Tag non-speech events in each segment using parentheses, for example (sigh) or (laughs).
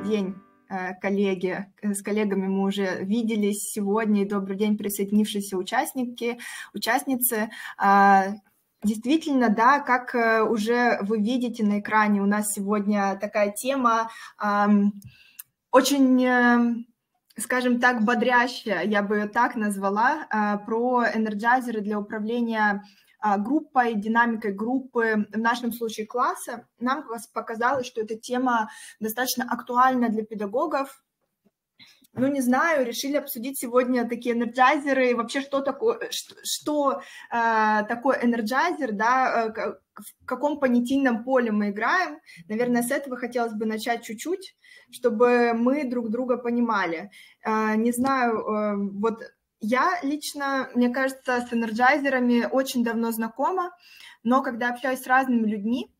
день, э, коллеги. С коллегами мы уже виделись сегодня. И добрый день, присоединившиеся участники, участницы. А, действительно, да, как э, уже вы видите на экране, у нас сегодня такая тема очень, э, скажем так, бодрящая, я бы ее так назвала, про энерджайзеры для управления группой, динамикой группы, в нашем случае класса, нам показалось, что эта тема достаточно актуальна для педагогов. Ну, не знаю, решили обсудить сегодня такие энерджайзеры, вообще что такое, что, что э, такое энерджайзер, да, э, в каком понятийном поле мы играем. Наверное, с этого хотелось бы начать чуть-чуть, чтобы мы друг друга понимали. Э, не знаю, э, вот я лично, мне кажется, с энерджайзерами очень давно знакома, но когда общаюсь с разными людьми,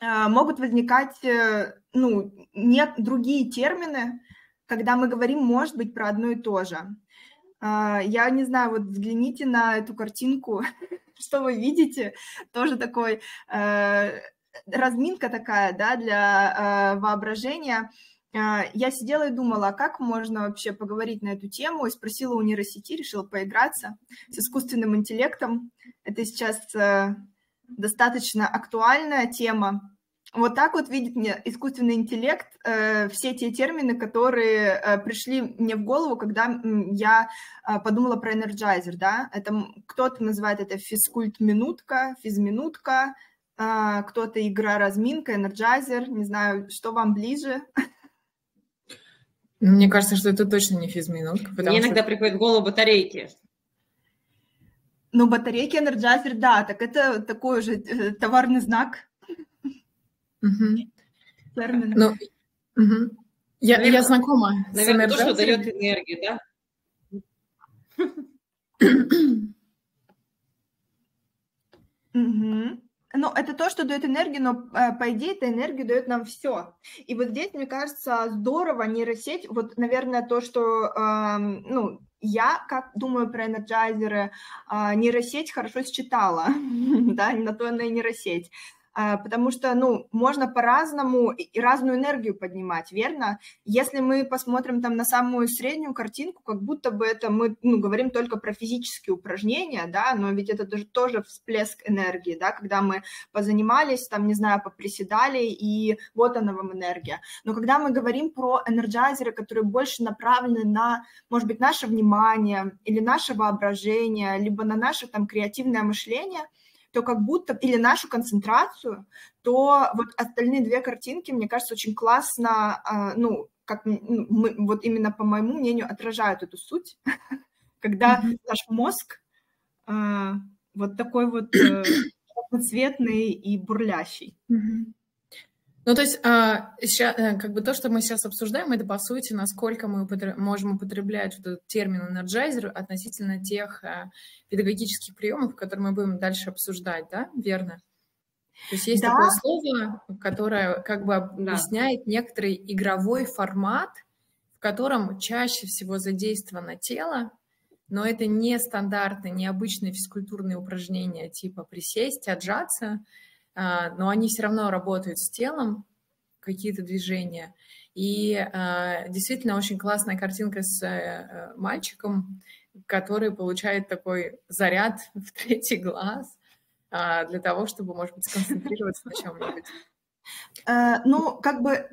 э, могут возникать э, ну, нет, другие термины, когда мы говорим, может быть, про одно и то же. Э, я не знаю, вот взгляните на эту картинку, (laughs) что вы видите, тоже такой разминка такая, да, для воображения. А, я сидела и думала, а как можно вообще поговорить на эту тему, и спросила у нейросети, решила поиграться с искусственным интеллектом. Это сейчас э, достаточно актуальная тема. Вот так вот видит мне искусственный интеллект э, все те термины, которые э, пришли мне в голову, когда я подумала про Energizer, да. Это кто-то называет это физкульт-минутка, физминутка, э, кто-то игра-разминка, Energizer, не знаю, что вам ближе. (laughs) Мне кажется, что это точно не физминутка. Мне иногда что... приходит в голову батарейки. Ну, батарейки Energizer, да, так это такой же э, товарный знак. Угу. Термин. Ну, угу. я, наверное, я знакома наверное, с то, что дает энергию, да? (clears throat) Угу. Ну, это то, что дает энергию, но э, по идее эта энергия дает нам все. И вот здесь, мне кажется, здорово нейросеть, вот, наверное, то, что, э, ну, я, как думаю про энерджайзеры, э, нейросеть хорошо считала, (laughs) да, на то она и нейросеть. А, потому что, ну, можно по-разному и разную энергию поднимать, верно? Если мы посмотрим там на самую среднюю картинку, как будто бы это мы, ну, говорим только про физические упражнения, да, но ведь это тоже, тоже всплеск энергии, да, когда мы позанимались, там, не знаю, поприседали, и вот она вам энергия. Но когда мы говорим про энерджайзеры, которые больше направлены на, может быть, наше внимание или наше воображение, либо на наше там креативное мышление – то как будто, или нашу концентрацию, то вот остальные две картинки, мне кажется, очень классно, а, ну, как ну, мы, вот именно по моему мнению, отражают эту суть, (laughs) когда mm-hmm. наш мозг а, вот такой вот э, (clears throat) цветный и бурлящий. Mm-hmm. Ну, то есть, а, сейчас, э, как бы то, что мы сейчас обсуждаем, это, по сути, насколько мы употреб... можем употреблять этот термин энерджайзер относительно тех а, педагогических приемов, которые мы будем дальше обсуждать, да, верно? То есть есть да. такое слово, которое как бы объясняет да. некоторый игровой формат, в котором чаще всего задействовано тело, но это не стандартные, необычные физкультурные упражнения типа присесть, отжаться, но они все равно работают с телом, какие-то движения. И а, действительно очень классная картинка с э, мальчиком, который получает такой заряд (laughs) в третий глаз а, для того, чтобы, может быть, сконцентрироваться на чем-нибудь. Uh, ну, как бы,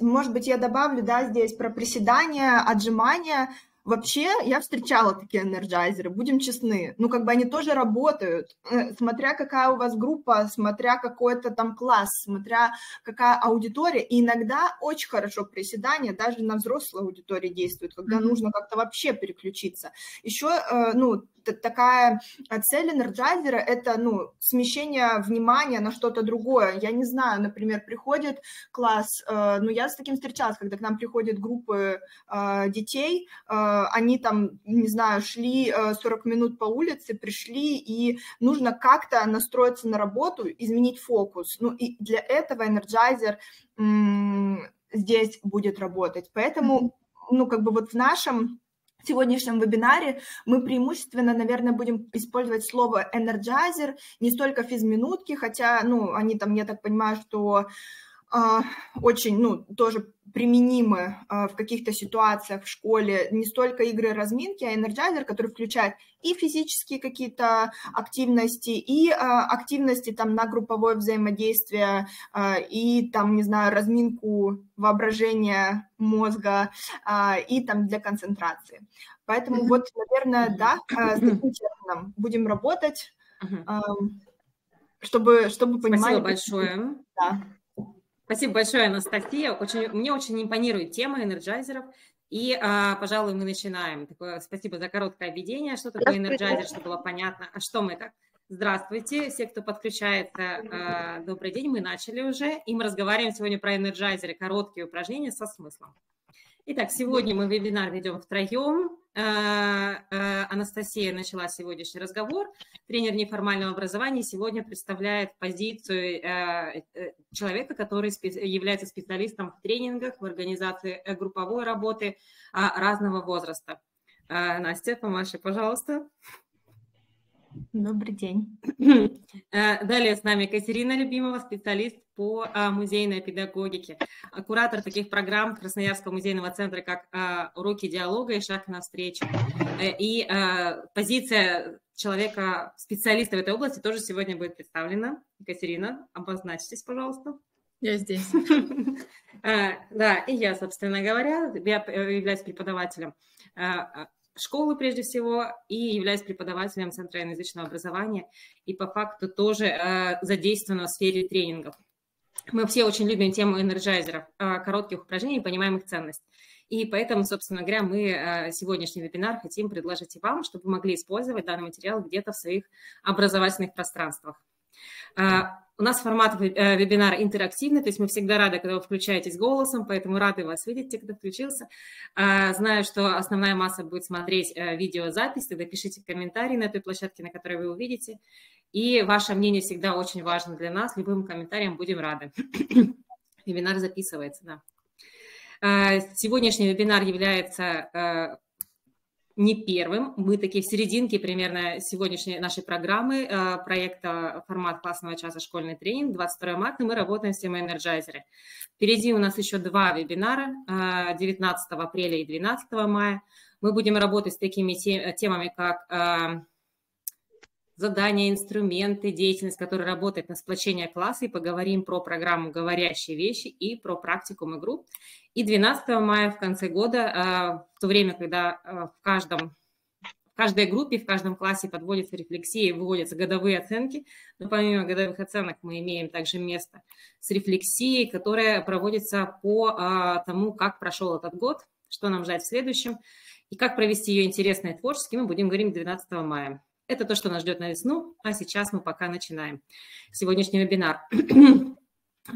может быть, я добавлю, да, здесь про приседания, отжимания. Вообще, я встречала такие энерджайзеры, будем честны. Ну, как бы они тоже работают, э, смотря какая у вас группа, смотря какой-то там класс, смотря какая аудитория. И иногда очень хорошо приседания даже на взрослой аудитории действуют, когда mm-hmm. нужно как-то вообще переключиться. Еще, э, ну, такая цель энерджайзера – это, ну, смещение внимания на что-то другое. Я не знаю, например, приходит класс, э, ну, я с таким встречалась, когда к нам приходят группы э, детей, э, они там, не знаю, шли э, 40 минут по улице, пришли, и нужно как-то настроиться на работу, изменить фокус. Ну, и для этого энерджайзер здесь будет работать. Поэтому, ну, как бы вот в нашем в сегодняшнем вебинаре мы преимущественно, наверное, будем использовать слово «энерджайзер», не столько физминутки, хотя, ну, они там, я так понимаю, что очень, ну, тоже применимы а, в каких-то ситуациях в школе не столько игры разминки, а энерджайзер, который включает и физические какие-то активности, и а, активности там на групповое взаимодействие, и там, не знаю, разминку воображения мозга, и там для концентрации. Поэтому вот, наверное, да, с (clears throat) таким термином будем работать, чтобы, чтобы понимать... Спасибо большое. Да. Спасибо большое, Анастасия. Очень, мне очень импонирует тема энерджайзеров. И, а, пожалуй, мы начинаем. Такое, спасибо за короткое введение. Что такое энерджайзер, чтобы было понятно. А что мы так? Здравствуйте, все, кто подключается. А, добрый день, мы начали уже. И мы разговариваем сегодня про энерджайзеры, короткие упражнения со смыслом. Итак, сегодня мы вебинар ведем втроем. Э, э, Анастасия начала сегодняшний разговор. Тренер неформального образования сегодня представляет позицию э, человека, который является специалистом в тренингах, в организации групповой работы разного возраста. Настя, помаши, пожалуйста. Добрый день. (clears throat) Э, далее с нами Катерина Любимова, специалист по а, музейной педагогике, куратор таких программ Красноярского музейного центра, как а, «Уроки диалога» и «Шаг навстречу». Э, и а, позиция человека, специалиста в этой области тоже сегодня будет представлена. Екатерина, обозначьтесь, пожалуйста. Я здесь. (laughs) Да, и я, собственно говоря, я являюсь преподавателем школы прежде всего и являюсь преподавателем Центра иноязычного образования и по факту тоже э, задействована в сфере тренингов. Мы все очень любим тему энерджайзеров, э, коротких упражнений, понимаем их ценность. И поэтому, собственно говоря, мы э, сегодняшний вебинар хотим предложить и вам, чтобы вы могли использовать данный материал где-то в своих образовательных пространствах. Э, у нас формат э, вебинара интерактивный, то есть мы всегда рады, когда вы включаетесь голосом, поэтому рады вас видеть, те, кто включился. А, знаю, что основная масса будет смотреть э, видеозапись, тогда пишите комментарии на той площадке, на которой вы увидите. И ваше мнение всегда очень важно для нас, любым комментариям будем рады. (coughs) Вебинар записывается, да. А, сегодняшний вебинар является не первым. Мы такие в серединке примерно сегодняшней нашей программы э, проекта формат классного часа школьный тренинг 22 марта. Мы работаем с темой энерджайзеры. Впереди у нас еще два вебинара 19 э, апреля и 12 мая. Мы будем работать с такими темами, как э, задания, инструменты, деятельность, которая работает на сплочение класса, и поговорим про программу «Говорящие вещи» и про практикум игру. И 12 мая в конце года, а, в то время, когда а, в каждом в каждой группе, в каждом классе подводится рефлексия и выводятся годовые оценки. Но помимо годовых оценок мы имеем также место с рефлексией, которая проводится по а, тому, как прошел этот год, что нам ждать в следующем, и как провести ее интересно и творчески, мы будем говорить 12 мая. Это то, что нас ждет на весну, а сейчас мы пока начинаем сегодняшний вебинар. (clears throat)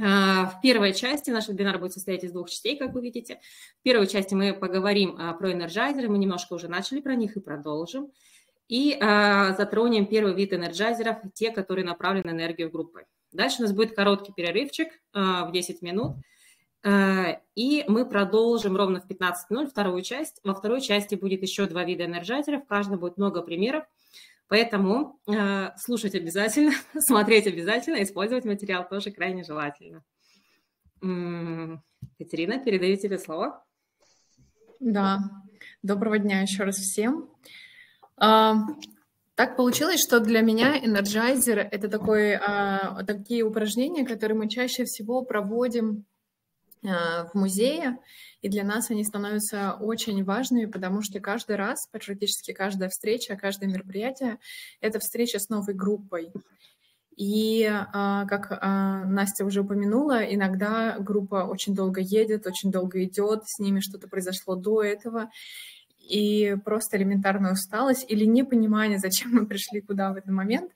А, в первой части наш вебинар будет состоять из двух частей, как вы видите. В первой части мы поговорим а, про энерджайзеры, мы немножко уже начали про них и продолжим. И а, затронем первый вид энерджайзеров, те, которые направлены на энергию группы. Дальше у нас будет короткий перерывчик в 10 минут. И мы продолжим ровно в 15.00 вторую часть. Во второй части будет еще два вида энерджайзеров, в каждом будет много примеров. Поэтому э, слушать обязательно, (laughs) смотреть обязательно, использовать материал тоже крайне желательно. Катерина, передаю тебе слово. Да, доброго дня еще раз всем. А, так получилось, что для меня Energizer — это такой, а, такие упражнения, которые мы чаще всего проводим а, в музее, и для нас они становятся очень важными, потому что каждый раз, практически каждая встреча, каждое мероприятие — это встреча с новой группой. И, а, как а, Настя уже упомянула, иногда группа очень долго едет, очень долго идет, с ними что-то произошло до этого, и просто элементарная усталость или непонимание, зачем мы пришли куда в этот момент,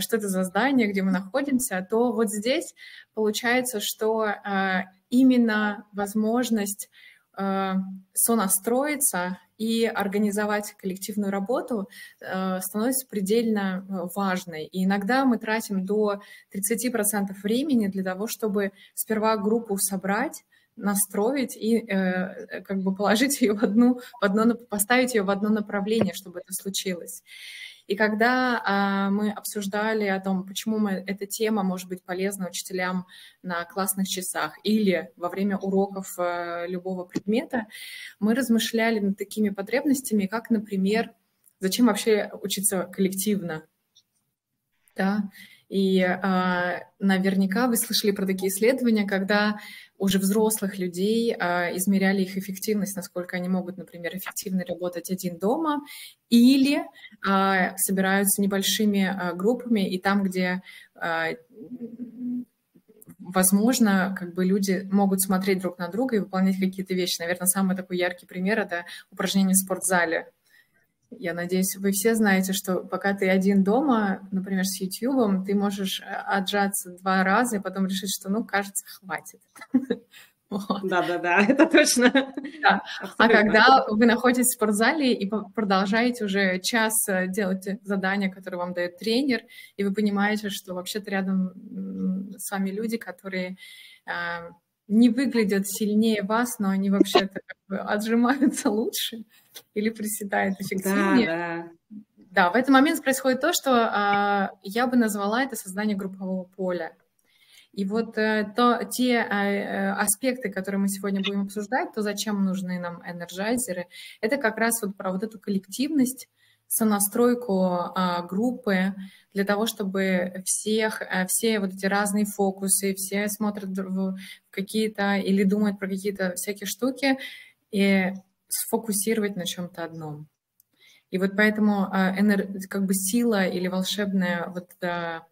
что это за здание, где мы находимся, то вот здесь получается, что э, именно возможность э, сонастроиться и организовать коллективную работу э, становится предельно э, важной. И иногда мы тратим до 30% времени для того, чтобы сперва группу собрать, настроить и э, как бы положить (laughs) ее в одну, в одно, поставить ее в одно направление, чтобы это случилось. И когда а, мы обсуждали о том, почему мы, эта тема может быть полезна учителям на классных часах или во время уроков а, любого предмета, мы размышляли над такими потребностями, как, например, зачем вообще учиться коллективно, да, и э, наверняка вы слышали про такие исследования, когда уже взрослых людей э, измеряли их эффективность, насколько они могут, например, эффективно работать один дома, или э, собираются небольшими э, группами, и там, где э, возможно, как бы люди могут смотреть друг на друга и выполнять какие-то вещи. Наверное, самый такой яркий пример — это упражнение в спортзале. Я надеюсь, вы все знаете, что пока ты один дома, например, с YouTube, ты можешь э, отжаться два раза и потом решить, что, ну, кажется, хватит. (laughs) Да-да-да, (laughs) это точно. Да. А когда вы находитесь в спортзале и продолжаете уже час э, делать задания, которые вам дает тренер, и вы понимаете, что вообще-то рядом с вами люди, которые а, не выглядят сильнее вас, но они вообще-то как бы отжимаются лучше или приседают эффективнее. Да, да. да, в этот момент происходит то, что а, я бы назвала это создание группового поля. И вот э, то, те э, аспекты, которые мы сегодня будем обсуждать, то зачем нужны нам энерджайзеры, это как раз вот про вот эту коллективность, сонастройку а, группы для того, чтобы всех, э, все вот эти разные фокусы, все смотрят в какие-то или думают про какие-то всякие штуки и сфокусировать на чем-то одном. И вот поэтому а, энер... как бы сила или волшебная вот эта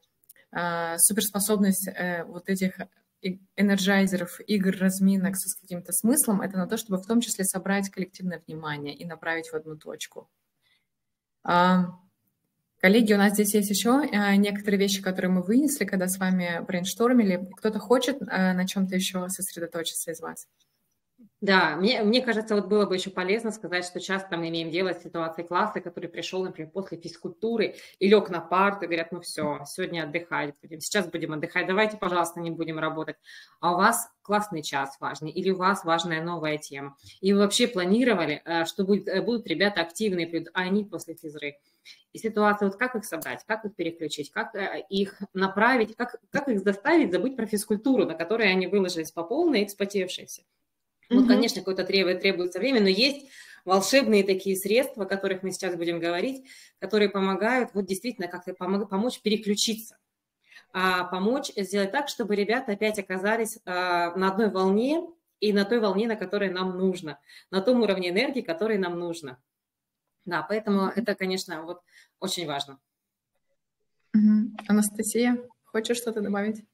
а, суперспособность э, вот этих энерджайзеров, игр, разминок с каким-то смыслом, это на то, чтобы в том числе собрать коллективное внимание и направить в одну точку. Коллеги, у нас здесь есть еще э, некоторые вещи, которые мы вынесли, когда с вами брейнштормили. Кто-то хочет э, на чем-то еще сосредоточиться из вас? Да, мне, мне кажется, вот было бы еще полезно сказать, что часто мы имеем дело с ситуацией класса, который пришел, например, после физкультуры и лег на парту, и говорят, ну все, сегодня отдыхать будем, сейчас будем отдыхать, давайте, пожалуйста, не будем работать. А у вас классный час важный, или у вас важная новая тема. И вы вообще планировали, э, что будет, э, будут ребята активные, а они после физры. И ситуация, вот как их собрать, как их переключить, как э, их направить, как, как их заставить забыть про физкультуру, на которой они выложились по полной, экспотевшиеся. Вот, угу. конечно, какое-то требует, требуется время, но есть волшебные такие средства, о которых мы сейчас будем говорить, которые помогают вот действительно как-то помочь переключиться, а помочь сделать так, чтобы ребята опять оказались а, на одной волне и на той волне, на которой нам нужно, на том уровне энергии, который нам нужно. Да, поэтому это, конечно, вот очень важно. Анастасия, хочешь что-то добавить?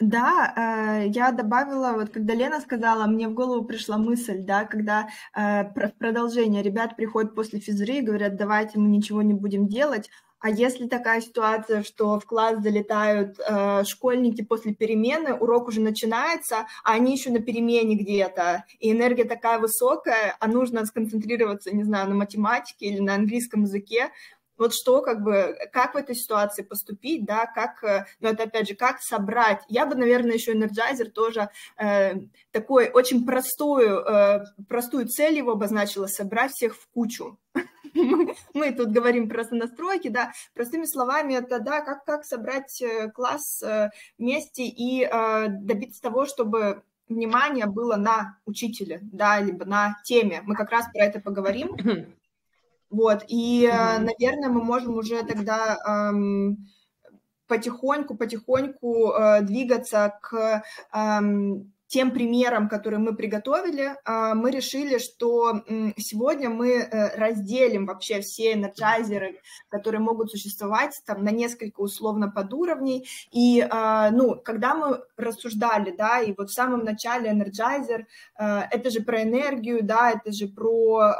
Да, э, я добавила, вот когда Лена сказала, мне в голову пришла мысль, да, когда э, продолжение, ребят приходят после физры и говорят, давайте мы ничего не будем делать, а если такая ситуация, что в класс залетают э, школьники после перемены, урок уже начинается, а они еще на перемене где-то, и энергия такая высокая, а нужно сконцентрироваться, не знаю, на математике или на английском языке, вот что, как бы, как в этой ситуации поступить, да, как, э, ну, это опять же, как собрать. Я бы, наверное, еще Energizer тоже э, такой очень простую, э, простую цель его обозначила, собрать всех в кучу. (laughs) Мы тут говорим про настройки, да, простыми словами, это, да, как, как собрать э, класс э, вместе и добиться того, чтобы внимание было на учителе, да, либо на теме. Мы как раз про это поговорим. (clears throat) Вот, и, mm-hmm. наверное, мы можем уже тогда эм, потихоньку-потихоньку э, двигаться к эм, тем примерам, которые мы приготовили, э, мы решили, что сегодня мы э, разделим вообще все энерджайзеры, которые могут существовать там на несколько условно подуровней. И, э, ну, когда мы рассуждали, да, и вот в самом начале энерджайзер, это же про энергию, да, это же про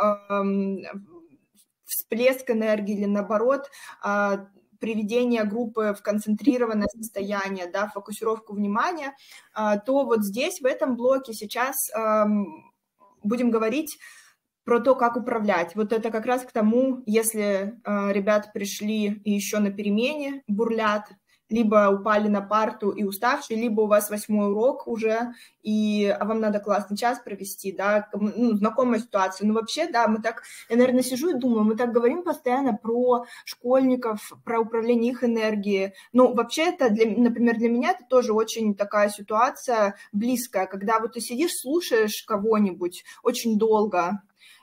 всплеск энергии или наоборот а, приведение группы в концентрированное состояние, да, фокусировку внимания, а, то вот здесь, в этом блоке сейчас будем говорить про то, как управлять. Вот это как раз к тому, если э, ребят пришли и еще на перемене бурлят, либо упали на парту и уставшие, либо у вас восьмой урок уже, и а вам надо классный час провести, да, ну, знакомая ситуация. Ну, вообще, да, мы так, я, наверное, сижу и думаю, мы так говорим постоянно про школьников, про управление их энергией. Ну, вообще, это, для, например, для меня это тоже очень такая ситуация близкая, когда вот ты сидишь, слушаешь кого-нибудь очень долго,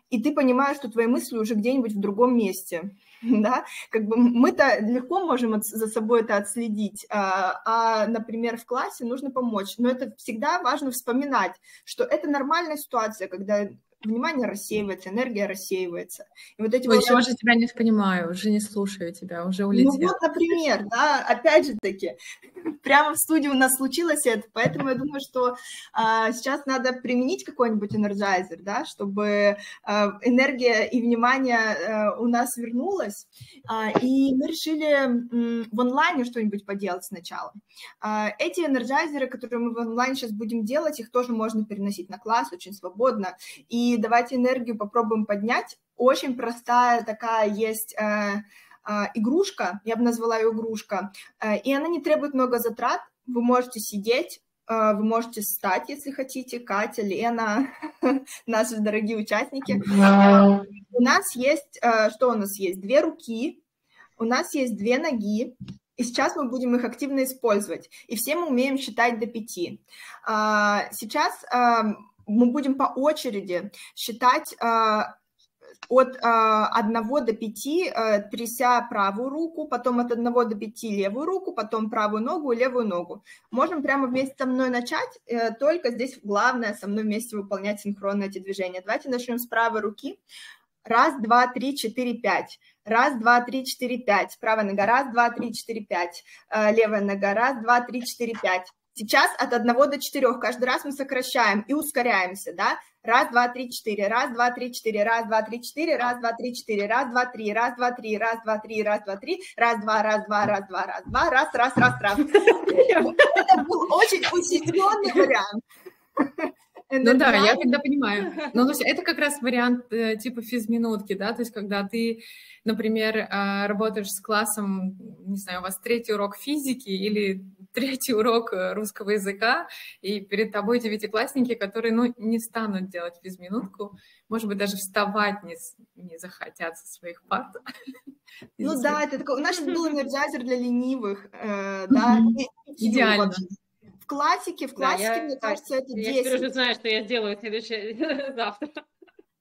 и ты понимаешь, что твои мысли уже где-нибудь в другом месте. (laughs) да, как бы мы-то легко можем за собой это отследить, а, а, например, в классе нужно помочь, но это всегда важно вспоминать, что это нормальная ситуация, когда внимание рассеивается, энергия рассеивается. И вот эти Ой, вот... Я уже тебя не понимаю, уже не слушаю тебя, уже улетел. Ну вот, например, да, опять же таки, (laughs) прямо в студии у нас случилось это, поэтому я думаю, что а, сейчас надо применить какой-нибудь энерджайзер, да, чтобы а, энергия и внимание а, у нас вернулась, а, и мы решили м, в онлайне что-нибудь поделать сначала. А, эти энерджайзеры, которые мы в онлайн сейчас будем делать, их тоже можно переносить на класс очень свободно, и давайте энергию попробуем поднять. Очень простая такая есть э, э, игрушка, я бы назвала ее игрушка, э, и она не требует много затрат. Вы можете сидеть, э, вы можете встать, если хотите, Катя, Лена, (laughs) наши дорогие участники. У нас есть, э, что у нас есть? Две руки, у нас есть две ноги, и сейчас мы будем их активно использовать. И все мы умеем считать до пяти. А, сейчас мы будем по очереди считать а, от э, 1 до 5, э, тряся правую руку, потом от 1 до 5 левую руку, потом правую ногу и левую ногу. Можем прямо вместе со мной начать, э, только здесь главное со мной вместе выполнять синхронно эти движения. Давайте начнем с правой руки. Раз, два, три, четыре, пять. Раз, два, три, четыре, пять. Правая нога. Раз, два, три, четыре, пять. Э, левая нога. Раз, два, три, четыре, пять. Сейчас от 1 до 4, каждый раз мы сокращаем и ускоряемся, да? Раз, два, три, четыре, раз, два, три, четыре, раз, два, три, четыре, раз, два, три, четыре, раз, два, три, раз, два, три, раз, два, три, раз, два, три, раз, два, раз, два, раз, два, раз, два, раз, раз, раз, раз. (laughs) Это был очень усеченный вариант. Ну да, я тогда понимаю. (laughs) Ну, то есть это как раз вариант э, типа физминутки, да, то есть когда ты, например, э, работаешь с классом, не знаю, у вас третий урок физики или (laughs) третий урок э, русского языка, и перед тобой девятиклассники, которые, ну, не станут делать физминутку, может быть, даже вставать не, не захотят со своих парт. (laughs) Ну да, это такой, у нас был энерджайзер для ленивых, э, да. Идеально. В классике, в классике, мне кажется, это 10. Я теперь уже знаю, что я сделаю следующее (laughs) завтра.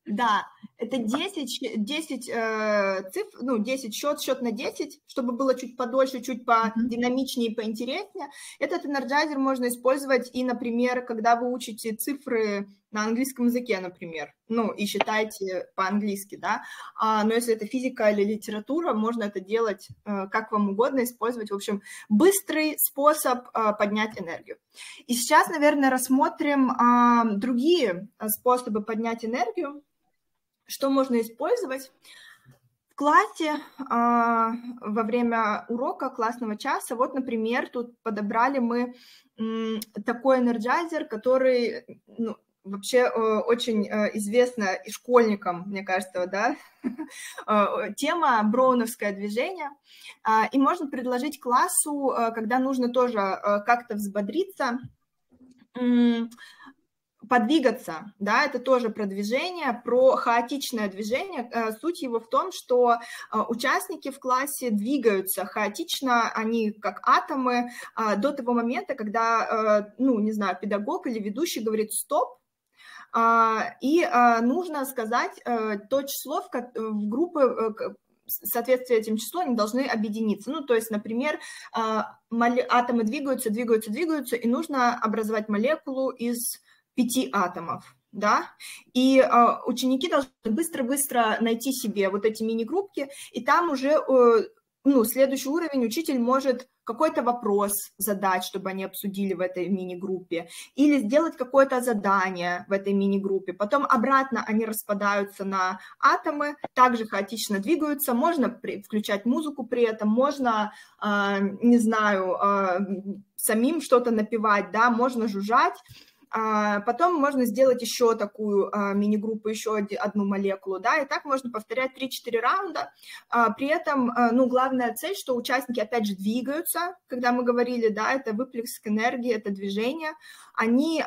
Да, это 10, 10 э, цифр, ну, 10 счет, счет на 10, чтобы было чуть подольше, чуть подинамичнее и поинтереснее. Этот энерджайзер можно использовать и, например, когда вы учите цифры на английском языке, например, ну, и считаете по-английски, да, а, но если это физика или литература, можно это делать э, как вам угодно, использовать, в общем, быстрый способ э, поднять энергию. И сейчас, наверное, рассмотрим э, другие способы поднять энергию, что можно использовать? В классе а, во время урока классного часа, вот, например, тут подобрали мы м, такой энерджайзер, который ну, вообще э, очень э, известна и школьникам, мне кажется, да, (laughs) э, тема броуновское движение, э, и можно предложить классу, когда нужно тоже как-то взбодриться, подвигаться, да, это тоже про движение, про хаотичное движение. Э, суть его в том, что э, участники в классе двигаются хаотично, они как атомы э, до того момента, когда, ну, не знаю, педагог или ведущий говорит «стоп», и нужно сказать то число, в группы соответствие этим числу, они должны объединиться. Ну, то есть, например, атомы двигаются, двигаются, двигаются, и нужно образовать молекулу из пяти атомов, да, и э, ученики должны быстро-быстро найти себе вот эти мини-группки, и там уже, э, ну, следующий уровень учитель может какой-то вопрос задать, чтобы они обсудили в этой мини-группе, или сделать какое-то задание в этой мини-группе. Потом обратно они распадаются на атомы, также хаотично двигаются. Можно при, включать музыку при этом, можно, э, не знаю, э, самим что-то напевать, да, можно жужжать. А, потом можно сделать еще такую а, мини-группу, еще одну молекулу, да, и так можно повторять 3-4 раунда. А, при этом, ну, главная цель, что участники, опять же, двигаются, когда мы говорили, да, это выплеск энергии, это движение. Они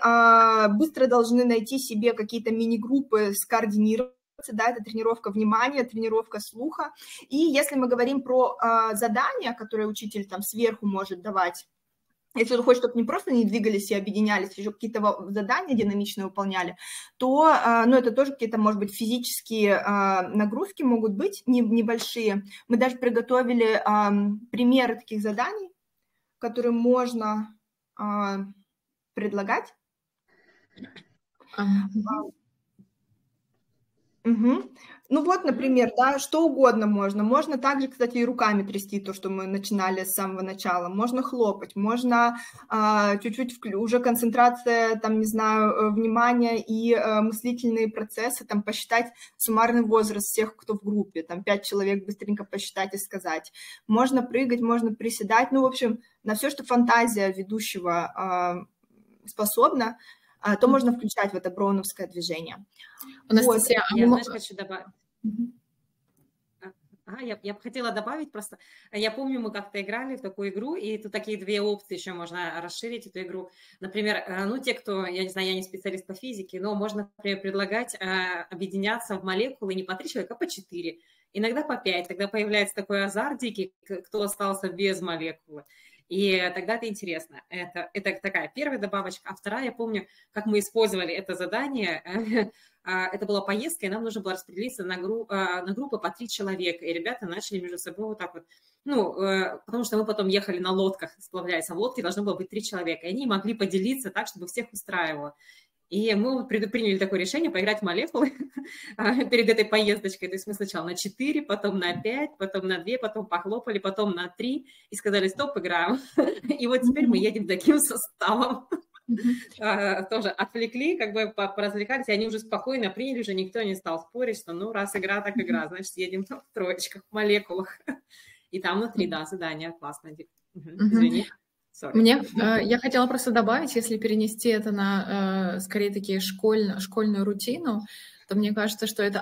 быстро должны найти себе какие-то мини-группы, скоординировать да, это тренировка внимания, тренировка слуха. И если мы говорим про э, задания, которые учитель там сверху может давать, если он хочет, чтобы не просто не двигались и объединялись, еще какие-то задания динамично выполняли, то, э, ну, это тоже какие-то, может быть, физические э, нагрузки могут быть небольшие. Мы даже приготовили э, примеры таких заданий, которые можно предлагать. Угу. Ну вот, например, да, что угодно можно. Можно также, кстати, и руками трясти, то, что мы начинали с самого начала. Можно хлопать, можно а, чуть-чуть вклю... уже концентрация, там, не знаю, э, внимания и а, мыслительные процессы, там, посчитать суммарный возраст всех, кто в группе, там, пять человек быстренько посчитать и сказать. Можно прыгать, можно приседать, ну, в общем, на все, что фантазия ведущего а, способна, а, то можно включать в это броуновское движение. Анастасия, вот. а я, знаешь, хочу добавить. А, я, я бы хотела добавить просто, я помню, мы как-то играли в такую игру, и тут такие две опции еще можно расширить эту игру. Например, э, ну, те, кто, я не знаю, я не специалист по физике, но можно, например, предлагать объединяться в молекулы не по три человека, а по четыре, иногда по пять. Тогда появляется такой азарт дикий, кто остался без молекулы. И тогда это интересно. Это, это такая первая добавочка. А вторая, я помню, как мы использовали это задание. (laughs) А, это была поездка, и нам нужно было распределиться на, гру, а, на группы по три человека. И ребята начали между собой вот так вот, ну, э, потому что мы потом ехали на лодках, сплавляясь, а в лодке должно было быть три человека. И они могли поделиться так, чтобы всех устраивало. И мы предприняли такое решение поиграть в молекулы (laughs) а, перед этой поездочкой. То есть мы сначала на 4, потом на 5, потом на 2, потом похлопали, потом на 3 и сказали, стоп, играем. (laughs) И вот теперь мы едем таким составом. (laughs) А, тоже отвлекли, как бы поразвлекались, и они уже спокойно приняли, уже никто не стал спорить, что ну раз игра, так игра, значит, едем в троечках, в молекулах. И там внутри, да, задание классно. Извини. Sorry. Мне, э, я хотела просто добавить, если перенести это на, э, скорее, такие школь, школьную рутину, то мне кажется, что это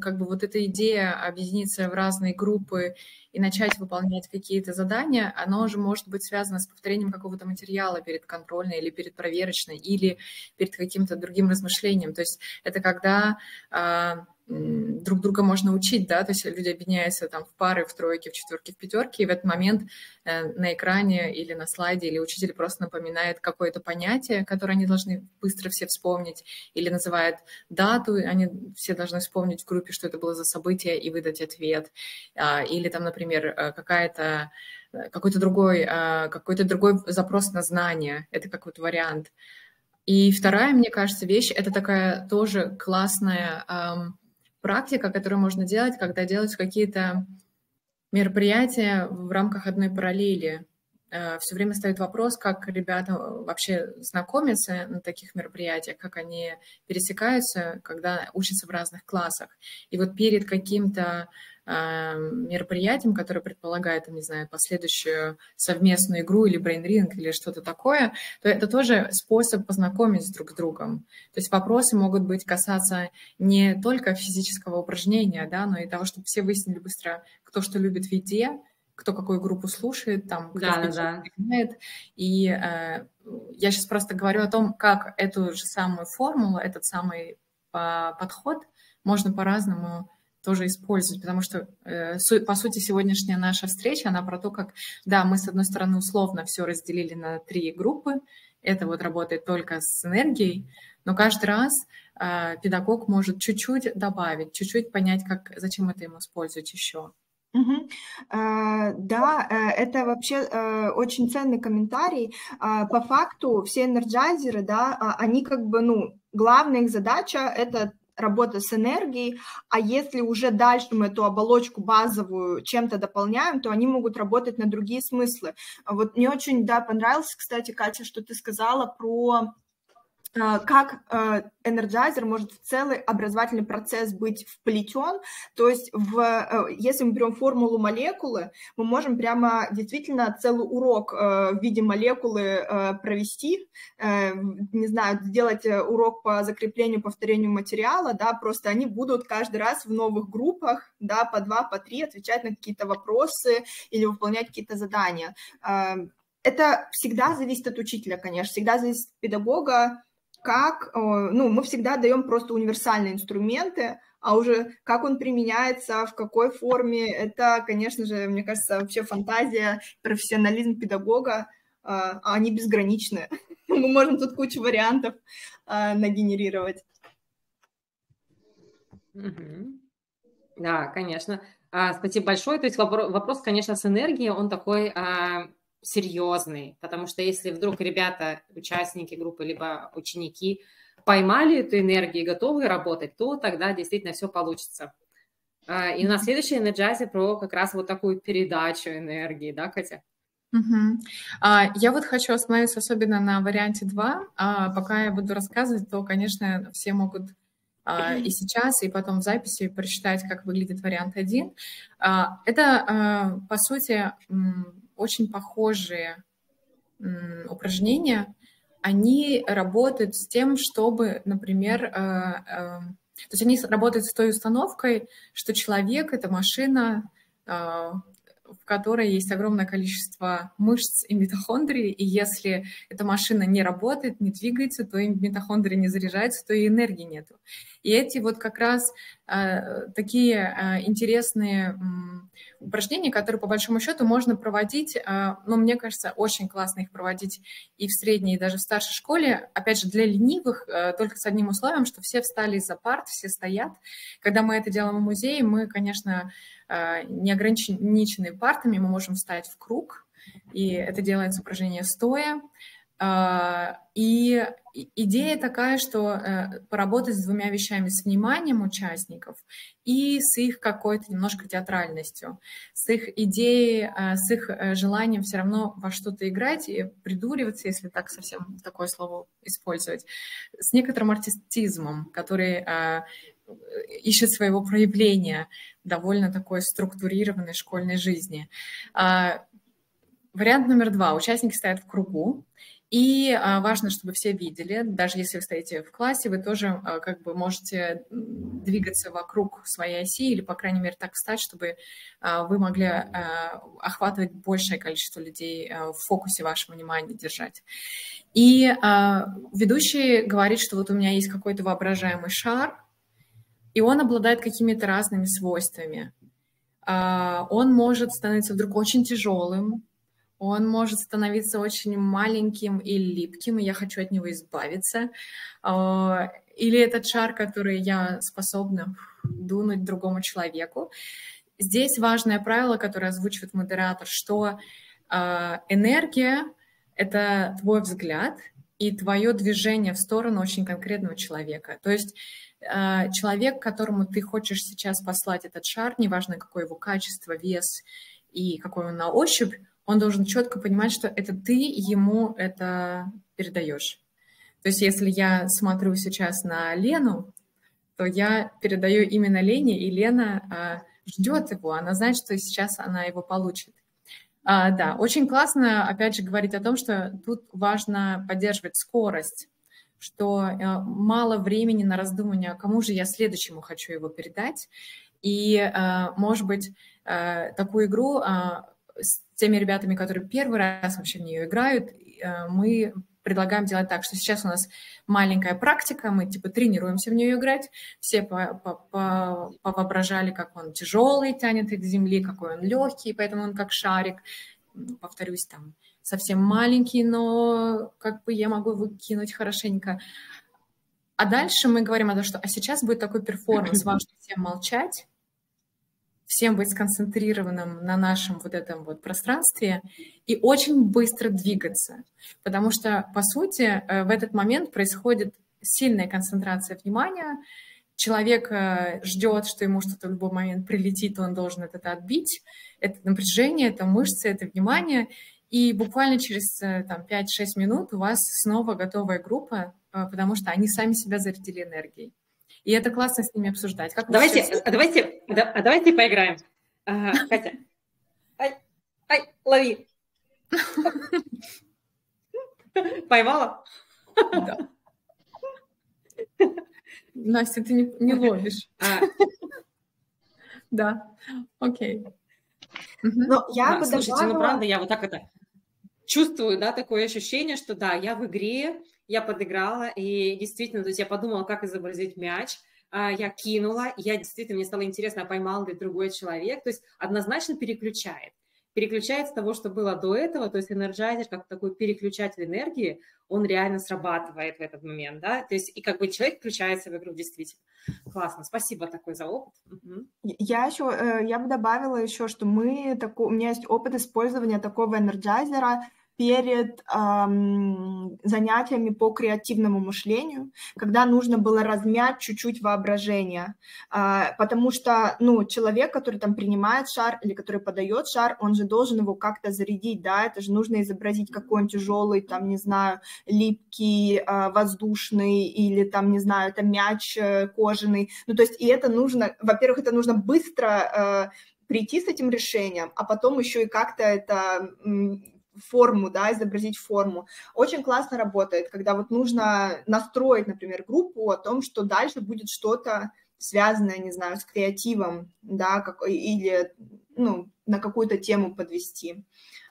как бы вот эта идея объединиться в разные группы и начать выполнять какие-то задания, оно уже может быть связано с повторением какого-то материала перед контрольной или перед проверочной, или перед каким-то другим размышлением. То есть это когда а, друг друга можно учить, да, то есть люди объединяются там в пары, в тройке, в четверке, в пятерке, и в этот момент э, на экране или на слайде, или учитель просто напоминает какое-то понятие, которое они должны быстро все вспомнить, или называет дату, они все должны вспомнить в группе, что это было за событие, и выдать ответ. А, или там, например, э, какая-то э, какой-то другой, какой-то другой запрос на знание, это как вот вариант. И вторая, мне кажется, вещь, это такая тоже классная практика, которую можно делать, когда делаются какие-то мероприятия в рамках одной параллели. Э, Все время стоит вопрос, как ребята вообще знакомятся на таких мероприятиях, как они пересекаются, когда учатся в разных классах. И вот перед каким-то мероприятием, которое предполагает, не знаю, последующую совместную игру или брейнринг или что-то такое, то это тоже способ познакомить друг с другом. То есть вопросы могут быть касаться не только физического упражнения, да, но и того, чтобы все выяснили быстро, кто что любит в еде, кто какую группу слушает, там, кто да, да. играет. И э, я сейчас просто говорю о том, как эту же самую формулу, этот самый по подход можно по-разному тоже использовать, потому что, э, по сути, сегодняшняя наша встреча, она про то, как, да, мы, с одной стороны, условно все разделили на три группы, это вот работает только с энергией, но каждый раз э, педагог может чуть-чуть добавить, чуть-чуть понять, как, зачем это ему использовать еще. Угу. Uh, да, uh, это вообще uh, очень ценный комментарий. По факту все энерджайзеры, да, они как бы, ну, главная их задача это работа с энергией, а если уже дальше мы эту оболочку базовую чем-то дополняем, то они могут работать на другие смыслы. Вот мне очень, да, понравилось, кстати, Катя, что ты сказала про как Energizer может в целый образовательный процесс быть вплетен. То есть, в, э, если мы берем формулу молекулы, мы можем прямо действительно целый урок э, в виде молекулы э, провести, не знаю, сделать урок по закреплению, повторению материала, да, просто они будут каждый раз в новых группах, да, по два, по три отвечать на какие-то вопросы или выполнять какие-то задания. Это всегда зависит от учителя, конечно, всегда зависит от педагога, как, э, ну, мы всегда даем просто универсальные инструменты, а уже как он применяется, в какой форме, это, конечно же, мне кажется, вообще фантазия, профессионализм педагога, э, а они безграничны. (laughs) Мы можем тут кучу вариантов э, нагенерировать. Да, конечно. А, спасибо большое. То есть вопрос, конечно, с энергией, он такой а, серьезный, потому что если вдруг ребята, участники группы, либо ученики поймали эту энергию и готовы работать, то тогда действительно все получится. А, и у нас следующий энерджайзе про как раз вот такую передачу энергии, да, Катя? Угу. А, я вот хочу остановиться особенно на варианте 2. А, пока я буду рассказывать, то, конечно, все могут а, и сейчас, и потом в записи прочитать, как выглядит вариант 1. А, это, а, по сути, очень похожие упражнения, они работают с тем, чтобы, например, э, э, то есть они работают с той установкой, что человек — это машина, э, в которой есть огромное количество мышц и митохондрий, и если эта машина не работает, не двигается, то и митохондрии не заряжаются, то и энергии нету. И эти вот как раз такие э, интересные э, упражнения, которые по большому счету можно проводить, э, ну, мне кажется, очень классно их проводить и в средней, и даже в старшей школе, опять же, для ленивых, э, только с одним условием, что все встали из-за парт, все стоят. Когда мы это делаем в музее, мы, конечно, э, не ограничены партами, мы можем встать в круг, и это делается упражнение стоя. А, и идея такая, что э, поработать с двумя вещами, с вниманием участников и с их какой-то немножко театральностью, с их идеей, а, с их э, желанием все равно во что-то играть и придуриваться, если так совсем такое слово использовать, с некоторым артистизмом, который а, ищет своего проявления довольно такой структурированной школьной жизни. Вариант номер два. Участники стоят в кругу, и а, важно, чтобы все видели, даже если вы стоите в классе, вы тоже а, как бы можете двигаться вокруг своей оси или, по крайней мере, так встать, чтобы а, вы могли охватывать большее количество людей в фокусе вашего внимания держать. И ведущий говорит, что вот у меня есть какой-то воображаемый шар, и он обладает какими-то разными свойствами. Он может становиться вдруг очень тяжелым, он может становиться очень маленьким и липким, и я хочу от него избавиться. А, или этот шар, который я способна дунуть другому человеку. Здесь важное правило, которое озвучивает модератор, что а, энергия — это твой взгляд и твое движение в сторону очень конкретного человека. То есть а, человек, которому ты хочешь сейчас послать этот шар, неважно какое его качество, вес и какой он на ощупь, он должен четко понимать, что это ты ему это передаешь. То есть если я смотрю сейчас на Лену, то я передаю именно Лене, и Лена а, ждет его, она знает, что сейчас она его получит. А, да, очень классно, опять же, говорить о том, что тут важно поддерживать скорость, что а, мало времени на раздумывание, кому же я следующему хочу его передать. И, а, может быть, а, такую игру а, с теми ребятами, которые первый раз вообще в нее играют, э, мы предлагаем делать так, что сейчас у нас маленькая практика, мы типа тренируемся в нее играть, все повоображали, как он тяжелый, тянет от земли, какой он легкий, поэтому он как шарик, повторюсь, там совсем маленький, но как бы я могу выкинуть хорошенько. А дальше мы говорим о том, что а сейчас будет такой перформанс, (laughs) важно всем молчать, всем быть сконцентрированным на нашем вот этом вот пространстве и очень быстро двигаться. Потому что, по сути, э, в этот момент происходит сильная концентрация внимания, человек э, ждет, что ему что-то в любой момент прилетит, он должен это отбить. Это напряжение, это мышцы, это внимание. И буквально через э, там, 5-6 минут у вас снова готовая группа, потому что они сами себя зарядили энергией. И это классно с ними обсуждать. Как давайте, сейчас... давайте, да, давайте поиграем. Ага, Катя. Ай, ай, лови. Поймала? Да. Настя, ты не, не ловишь. А. Да, окей. Но я бы Слушайте, ну правда, я вот так это чувствую, да, такое ощущение, что да, я в игре, я подыграла, и действительно, то есть я подумала, как изобразить мяч, а, я кинула, я действительно, мне стало интересно, поймал ли другой человек, то есть однозначно переключает. Переключает с того, что было до этого, то есть энерджайзер, как такой переключатель энергии, он реально срабатывает в этот момент, да, то есть и как бы человек включается в игру действительно. Классно, спасибо такой за опыт. Я еще, э, я бы добавила еще, что мы, такой, у меня есть опыт использования такого энерджайзера, перед эм, занятиями по креативному мышлению, когда нужно было размять чуть-чуть воображение, э, потому что, ну, человек, который там принимает шар или который подает шар, он же должен его как-то зарядить, да, это же нужно изобразить, какой он тяжелый, там, не знаю, липкий, э, воздушный или там, не знаю, это мяч э, кожаный, ну, то есть и это нужно, во-первых, это нужно быстро э, прийти с этим решением, а потом еще и как-то это форму, да, изобразить форму. Очень классно работает, когда вот нужно настроить, например, группу о том, что дальше будет что-то связанное, не знаю, с креативом, да, как, или, ну, на какую-то тему подвести.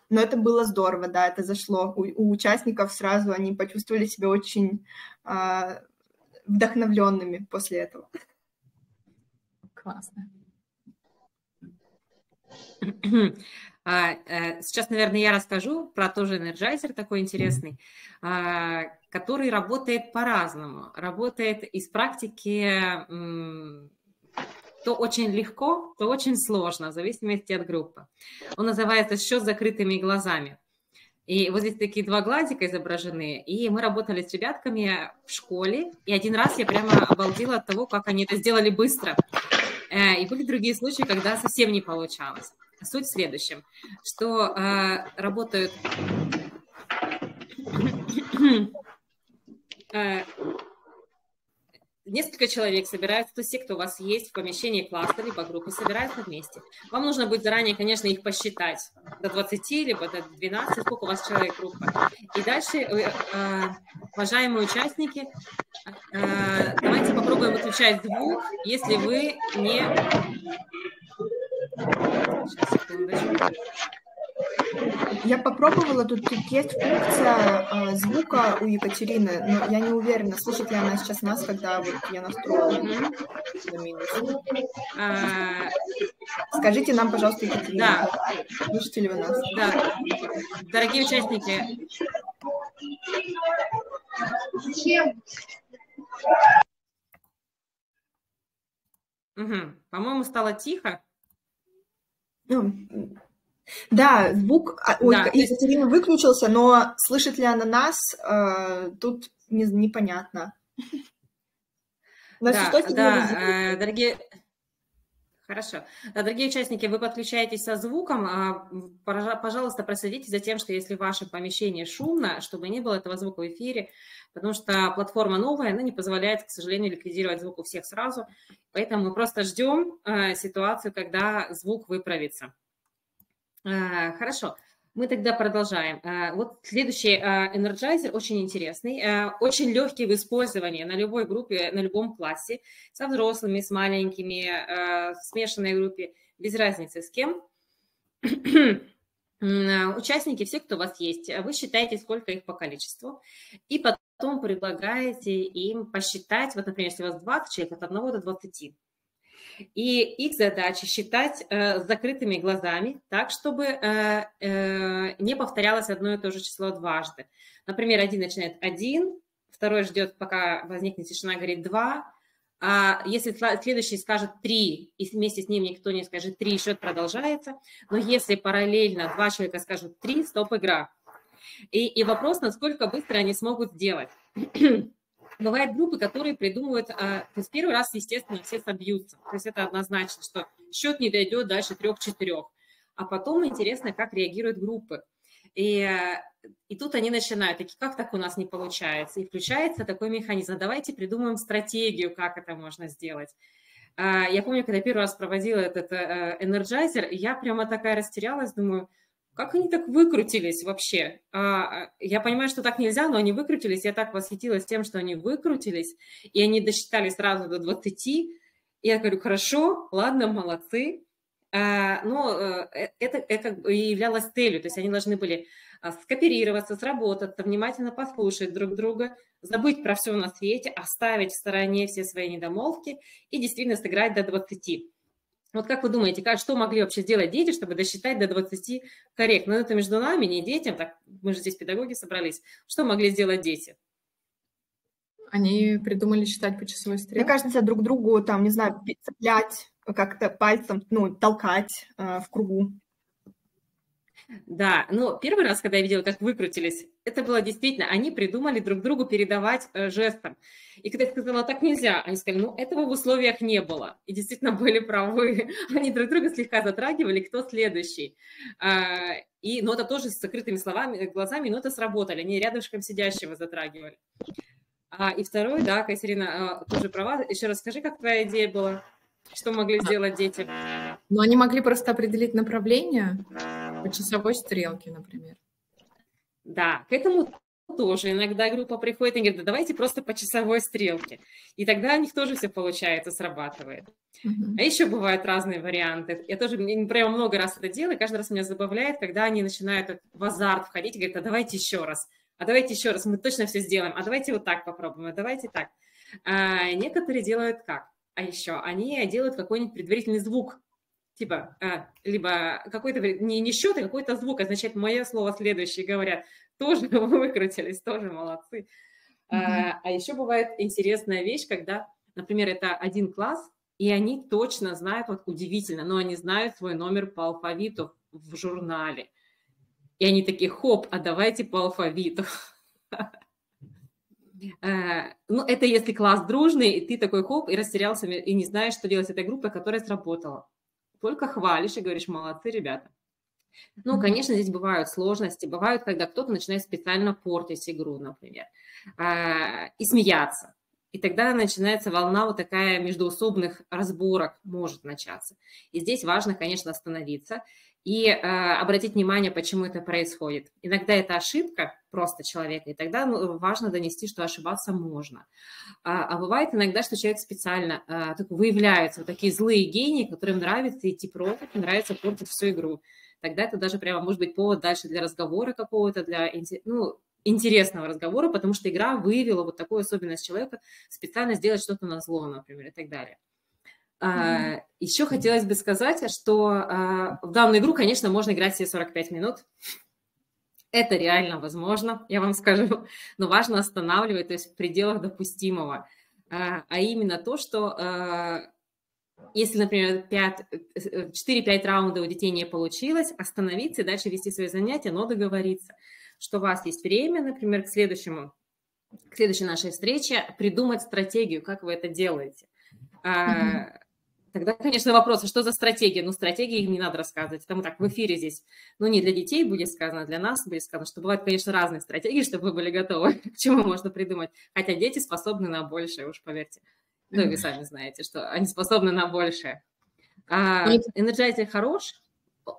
Но это было здорово, да, это зашло. У, у участников сразу они почувствовали себя очень э, вдохновленными после этого. Классно. А, э, сейчас, наверное, я расскажу про тоже энерджайзер такой интересный, а, который работает по-разному. Работает из практики то очень легко, то очень сложно, в зависимости от группы. Он называется «Счет с закрытыми глазами». И вот здесь такие два глазика изображены. И мы работали с ребятками в школе. И один раз я прямо обалдела от того, как они это сделали быстро. Э, и были другие случаи, когда совсем не получалось. Суть в следующем, что э, работают (coughs) э, несколько человек собираются, то есть те, кто у вас есть в помещении кластер, либо группы, собираются вместе. Вам нужно будет заранее, конечно, их посчитать до 20, либо до 12, сколько у вас человек группа. И дальше, э, э, уважаемые участники, давайте попробуем выключать звук, если вы не я попробовала, тут, тут есть функция э, звука у Екатерины, но я не уверена, слышит ли она сейчас нас, когда вот я настроила на минус. А... Скажите нам, пожалуйста, Екатерина, да. слышите ли вы нас? Да. Дорогие участники. Угу. По-моему, стало тихо. Да, звук, а, ой, да, Екатерина есть... выключился, но слышит ли она нас, э, тут не, непонятно. (laughs) Да, да, э, дорогие... Хорошо. Дорогие участники, вы подключаетесь со звуком. А, пожалуйста, проследите за тем, что если ваше помещение шумно, чтобы не было этого звука в эфире, потому что платформа новая, она не позволяет, к сожалению, ликвидировать звук у всех сразу. Поэтому мы просто ждем э, ситуацию, когда звук выправится. Э, хорошо. Мы тогда продолжаем. Э, вот следующий энерджайзер очень интересный, очень легкий в использовании на любой группе, на любом классе, со взрослыми, с маленькими, в смешанной группе, без разницы с кем. Участники, все, кто у вас есть, вы считаете, сколько их по количеству, и потом предлагаете им посчитать, вот, например, если у вас 20 человек, от 1 до 20, и их задача считать э, закрытыми глазами, так, чтобы э, э, не повторялось одно и то же число дважды. Например, один начинает один, второй ждет, пока возникнет тишина, говорит два, а если следующий скажет три, и вместе с ним никто не скажет три, счет продолжается. Но если параллельно два человека скажут три, стоп игра. И, и вопрос, насколько быстро они смогут сделать. Бывают группы, которые придумывают, а, то есть первый раз, естественно, все собьются. То есть это однозначно, что счет не дойдет дальше трех-четырех. А потом интересно, как реагируют группы. И, и тут они начинают, такие, как так у нас не получается? И включается такой механизм. Давайте придумаем стратегию, как это можно сделать. А, я помню, когда первый раз проводила этот энерджайзер, я прямо такая растерялась, думаю, как они так выкрутились вообще? А, я понимаю, что так нельзя, но они выкрутились. Я так восхитилась тем, что они выкрутились, и они досчитали сразу до 20. Я говорю, хорошо, ладно, молодцы. А, но э, это, это бы являлось целью, то есть они должны были а, скооперироваться, сработаться, внимательно послушать друг друга, забыть про все на свете, оставить в стороне все свои недомолвки и действительно сыграть до 20. Вот как вы думаете, как, что могли вообще сделать дети, чтобы досчитать до 20 корректно? Ну, это между нами, не детям, так мы же здесь педагоги собрались. Что могли сделать дети? Они придумали считать по часовой стрелке. Мне кажется, друг другу, там, не знаю, цеплять как-то пальцем, ну, толкать э, в кругу. Да, но первый раз, когда я видела, как выкрутились, это было действительно, они придумали друг другу передавать э, жестом. И когда я сказала, так нельзя, они сказали, ну, этого в условиях не было. И действительно (laughs) были правы. Они друг друга слегка затрагивали, кто следующий. А, и, но это тоже с закрытыми словами, глазами, но это сработали. Они рядышком сидящего затрагивали. А, и второй, да, Катерина, а, тоже права. Еще раз скажи, как твоя идея была? Что могли сделать дети? Ну, они могли просто определить направление по часовой стрелке, например. Да, к этому тоже иногда группа приходит и говорит, да давайте просто по часовой стрелке. И тогда у них тоже все получается, срабатывает. Uh-huh. А еще бывают разные варианты. Я тоже прямо много раз это делаю, и каждый раз меня забавляет, когда они начинают в азарт входить и говорят, а давайте еще раз, а давайте еще раз, мы точно все сделаем, а давайте вот так попробуем, а давайте так. А некоторые делают как? А еще они делают какой-нибудь предварительный звук, типа, а, либо какой-то, не, не счет, а какой-то звук, означает мое слово следующее, говорят, тоже (laughs) выкрутились, тоже молодцы. Mm-hmm. А, а еще бывает интересная вещь, когда, например, это один класс, и они точно знают, вот удивительно, но они знают свой номер по алфавиту в журнале. И они такие, хоп, а давайте по алфавиту. Э, (laughs) ну, это если класс дружный, и ты такой хоп, и растерялся, и не знаешь, что делать с этой группой, которая сработала. Только хвалишь и говоришь, молодцы, ребята. Ну, конечно, здесь бывают сложности, бывают, когда кто-то начинает специально портить игру, например, э, и смеяться. И тогда начинается волна вот такая междуусобных разборок может начаться. И здесь важно, конечно, остановиться и э, обратить внимание, почему это происходит. Иногда это ошибка просто человека, и тогда важно донести, что ошибаться можно. А, а бывает иногда, что человек специально э, так выявляются вот такие злые гении, которым нравится идти против, нравится портить всю игру. Тогда это даже прямо может быть повод дальше для разговора какого-то, для ну, интересного разговора, потому что игра выявила вот такую особенность человека, специально сделать что-то на зло, например, и так далее. Mm-hmm. Еще хотелось бы сказать, что а, в данную игру, конечно, можно играть все 45 минут. Это реально возможно, я вам скажу, но важно останавливать, то есть в пределах допустимого. А, а именно то, что если, например, 4-5 раундов у детей не получилось, остановиться и дальше вести свои занятия, но договориться, что у вас есть время, например, к следующему, к следующей нашей встрече придумать стратегию, как вы это делаете. Mm-hmm. Тогда, конечно, вопрос, а что за стратегия? Ну, стратегии не надо рассказывать. Потому так, в эфире здесь, ну, не для детей будет сказано, для нас будет сказано, что бывают, конечно, разные стратегии, (laughs) чтобы вы были готовы, к чему можно придумать. Хотя дети способны на большее, уж поверьте. Ну, и вы сами знаете, что они способны на большее. А, Energizer хорош,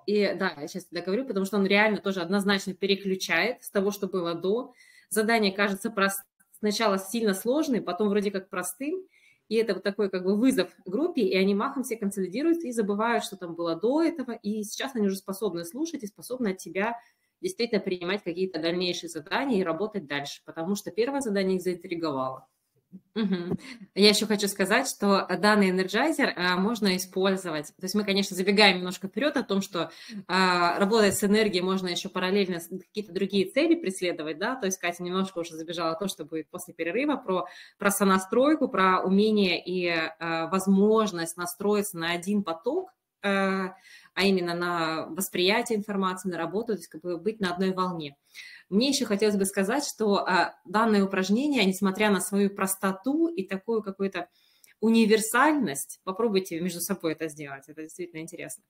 и да, я сейчас это говорю, потому что он реально тоже однозначно переключает с того, что было до. Задание кажется прост... сначала сильно сложным, потом вроде как простым, и это вот такой как бы вызов группе, и они махом все консолидируются и забывают, что там было до этого, и сейчас они уже способны слушать и способны от тебя действительно принимать какие-то дальнейшие задания и работать дальше, потому что первое задание их заинтриговало. Я еще хочу сказать, что данный энерджайзер можно использовать. То есть мы, конечно, забегаем немножко вперед о том, что а, работать с энергией можно еще параллельно какие-то другие цели преследовать, да. То есть Катя немножко уже забежала то, что будет после перерыва, про, про сонастройку, про умение и а, возможность настроиться на один поток, а, а именно на восприятие информации, на работу, то есть как бы быть на одной волне. Мне еще хотелось бы сказать, что а, данное упражнение, несмотря на свою простоту и такую какую-то универсальность, попробуйте между собой это сделать, это действительно интересно,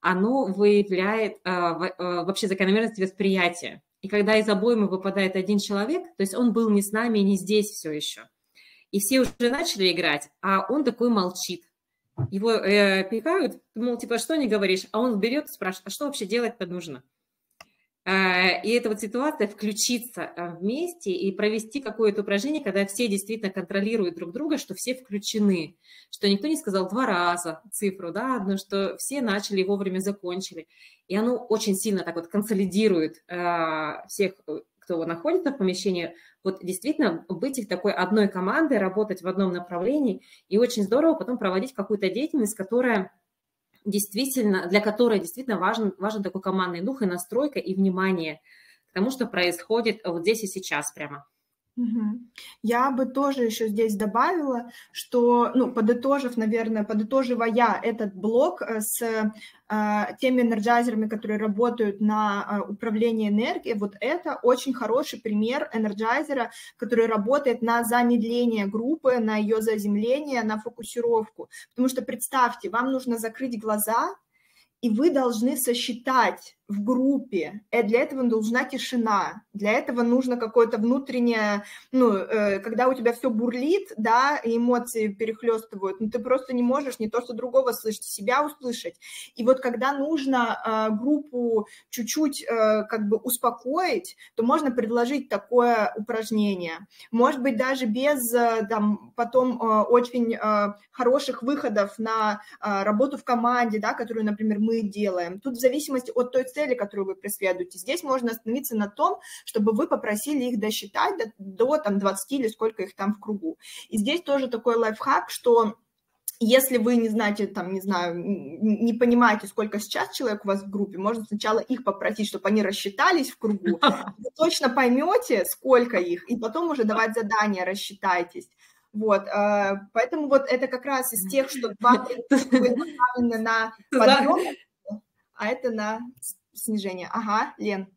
оно выявляет вообще закономерность восприятия. И когда из обоймы выпадает один человек, то есть он был не с нами, не здесь все еще. И все уже начали играть, а он такой молчит. Его э, пихают, мол, типа, что не говоришь? А он берет и спрашивает, а что вообще делать-то нужно? Э, и эта вот ситуация включиться э, вместе и провести какое-то упражнение, когда все действительно контролируют друг друга, что все включены, что никто не сказал два раза цифру, да, но что все начали и вовремя закончили. И оно очень сильно так вот консолидирует э, всех, кто находится в помещении, вот действительно быть их такой одной командой, работать в одном направлении, и очень здорово потом проводить какую-то деятельность, которая действительно, для которой действительно важен, важен такой командный дух и настройка, и внимание к тому, что происходит вот здесь и сейчас прямо. Я бы тоже еще здесь добавила, что, ну, подытожив, наверное, подытоживая этот блок э, с э, теми энерджайзерами, которые работают на э, управление энергией, вот это очень хороший пример энерджайзера, который работает на замедление группы, на ее заземление, на фокусировку. Потому что представьте, вам нужно закрыть глаза, и вы должны сосчитать в группе. И для этого должна тишина. Для этого нужно какое-то внутреннее, ну, э, когда у тебя все бурлит, да, и эмоции перехлестывают, ну, ты просто не можешь не то, что другого слышать, себя услышать. И вот когда нужно э, группу чуть-чуть э, как бы успокоить, то можно предложить такое упражнение. Может быть, даже без э, там потом э, очень э, хороших выходов на э, работу в команде, да, которую, например, мы делаем. Тут в зависимости от той цели, цели, которую вы преследуете. Здесь можно остановиться на том, чтобы вы попросили их досчитать до, до там, 20 или сколько их там в кругу. И здесь тоже такой лайфхак, что если вы не знаете, там, не знаю, не понимаете, сколько сейчас человек у вас в группе, можно сначала их попросить, чтобы они рассчитались в кругу. (laughs) Вы точно поймете, сколько их, и потом уже давать задание, рассчитайтесь. Вот, э, поэтому вот это как раз из тех, что (laughs) два направлены на подъем, а это на снижение. Ага, Лен.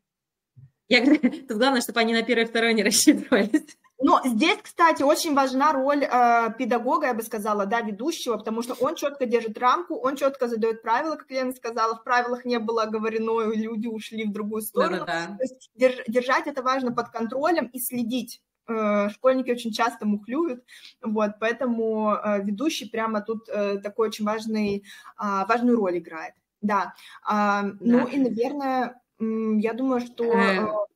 Я говорю, (laughs) тут главное, чтобы они на первый и второй не (laughs) рассчитывались. Но здесь, кстати, очень важна роль э, педагога, я бы сказала, да, ведущего, потому что он четко держит рамку, он четко задает правила, как Лена сказала, в правилах не было оговорено, люди ушли в другую сторону. Да-да-да. То есть держ, держать это важно под контролем и следить. Э, школьники очень часто мухлюют, вот, поэтому э, ведущий прямо тут э, такой очень важный, э, важную роль играет. Да. А, да. Ну и, наверное, я думаю, что...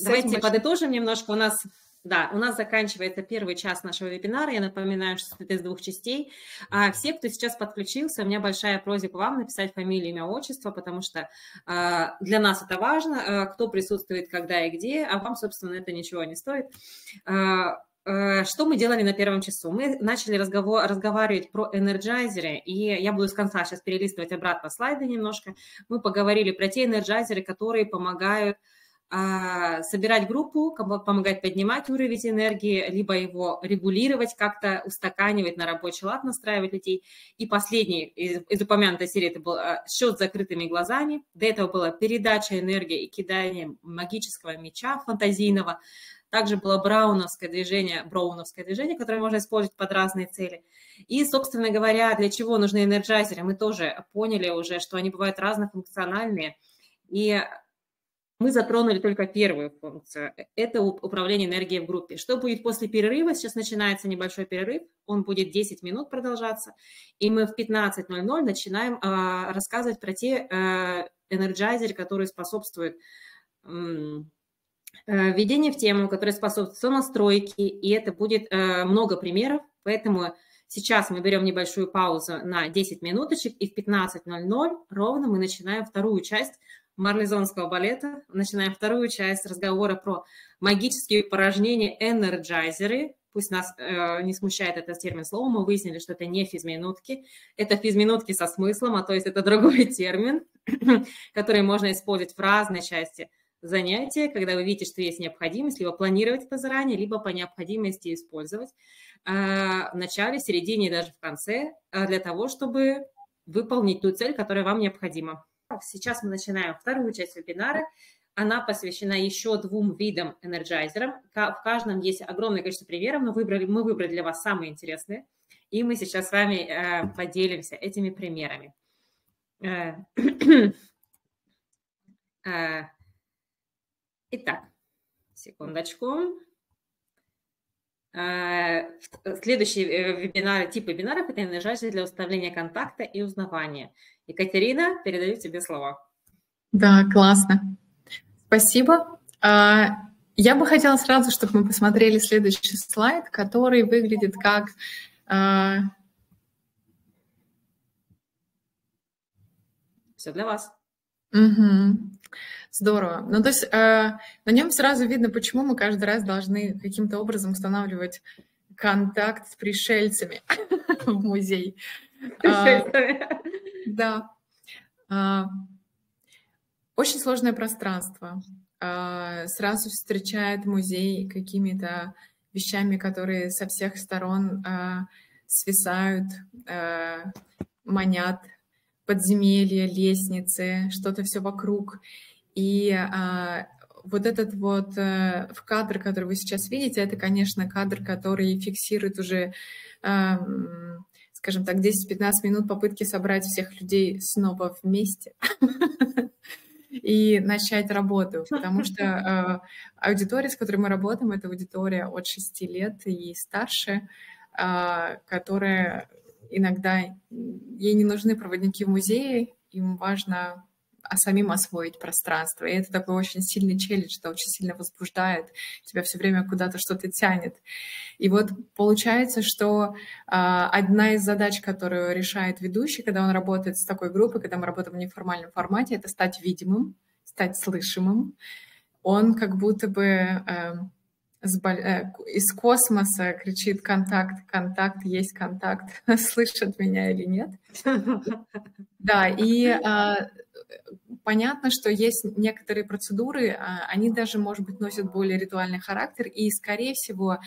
Давайте подытожим немножко. У нас да, у нас заканчивается первый час нашего вебинара. Я напоминаю, что это из двух частей. А все, кто сейчас подключился, у меня большая просьба вам написать фамилию, имя, отчество, потому что а, для нас это важно, а, кто присутствует, когда и где, а вам, собственно, это ничего не стоит. А, Э, что мы делали на первом часу? Мы начали разговор, разговаривать про энерджайзеры, и я буду с конца сейчас перелистывать обратно слайды немножко. Мы поговорили про те энерджайзеры, которые помогают а, собирать группу, помогать поднимать уровень энергии, либо его регулировать, как-то устаканивать на рабочий лад, настраивать людей. И последний из, из упомянутой серии это был а, счет с закрытыми глазами. До этого была передача энергии и кидание магического меча фантазийного. Также было брауновское движение, броуновское движение, которое можно использовать под разные цели. И, собственно говоря, для чего нужны энерджайзеры, мы тоже поняли уже, что они бывают разнофункциональные. И мы затронули только первую функцию. Это управление энергией в группе. Что будет после перерыва? Сейчас начинается небольшой перерыв. Он будет 10 минут продолжаться. И мы в 15.00 начинаем э, рассказывать про те э, энерджайзеры, которые способствуют Э, введение в тему, которое способствует сонастройке, и это будет э, много примеров, поэтому сейчас мы берем небольшую паузу на 10 минуточек, и в 15.00 ровно мы начинаем вторую часть марлезонского балета, начинаем вторую часть разговора про магические упражнения, энерджайзеры, пусть нас э, не смущает этот термин слова, мы выяснили, что это не физминутки, это физминутки со смыслом, а то есть это (laughs) другой термин, (clears throat) который можно использовать в разной части занятие, когда вы видите, что есть необходимость, либо планировать это заранее, либо по необходимости использовать а, в начале, середине и даже в конце а, для того, чтобы выполнить ту цель, которая вам необходима. Сейчас мы начинаем вторую часть вебинара. она посвящена еще двум видам энерджайзеров. В каждом есть огромное количество примеров, но выбрали, мы выбрали для вас самые интересные. И мы сейчас с вами э, поделимся этими примерами. Э, (clears throat) э, итак, секундочку. Следующий вебинар, тип вебинаров – это энерджайзер для установления контакта и узнавания. Екатерина, передаю тебе слова. Да, классно. Спасибо. А, я бы хотела сразу, чтобы мы посмотрели следующий слайд, который выглядит как а, Все для вас. Угу. Здорово. Ну, то есть э, на нем сразу видно, почему мы каждый раз должны каким-то образом устанавливать контакт с пришельцами (laughs) в музей. (laughs) А, да. А, очень сложное пространство. А, сразу встречает музей какими-то вещами, которые со всех сторон а, свисают, а, манят, подземелья, лестницы, что-то все вокруг. И а, вот этот вот а, в кадр, который вы сейчас видите, это, конечно, кадр, который фиксирует уже, скажем так, 10-15 минут попытки собрать всех людей снова вместе (laughs) и начать работу, потому что э, аудитория, с которой мы работаем, это аудитория от 6 лет и старше, э, которая иногда ей не нужны проводники в музее, им важно а самим освоить пространство. И это такой очень сильный челлендж, что очень сильно возбуждает, тебя все время куда-то что-то тянет. И вот получается, что а, одна из задач, которую решает ведущий, когда он работает с такой группой, когда мы работаем в неформальном формате, это стать видимым, стать слышимым. Он как будто бы э, Э, из космоса кричит контакт, контакт, есть контакт, (laughs) слышат меня или нет. (laughs) Да, и а, понятно, что есть некоторые процедуры, а, они даже, может быть, носят более ритуальный характер, и, скорее всего,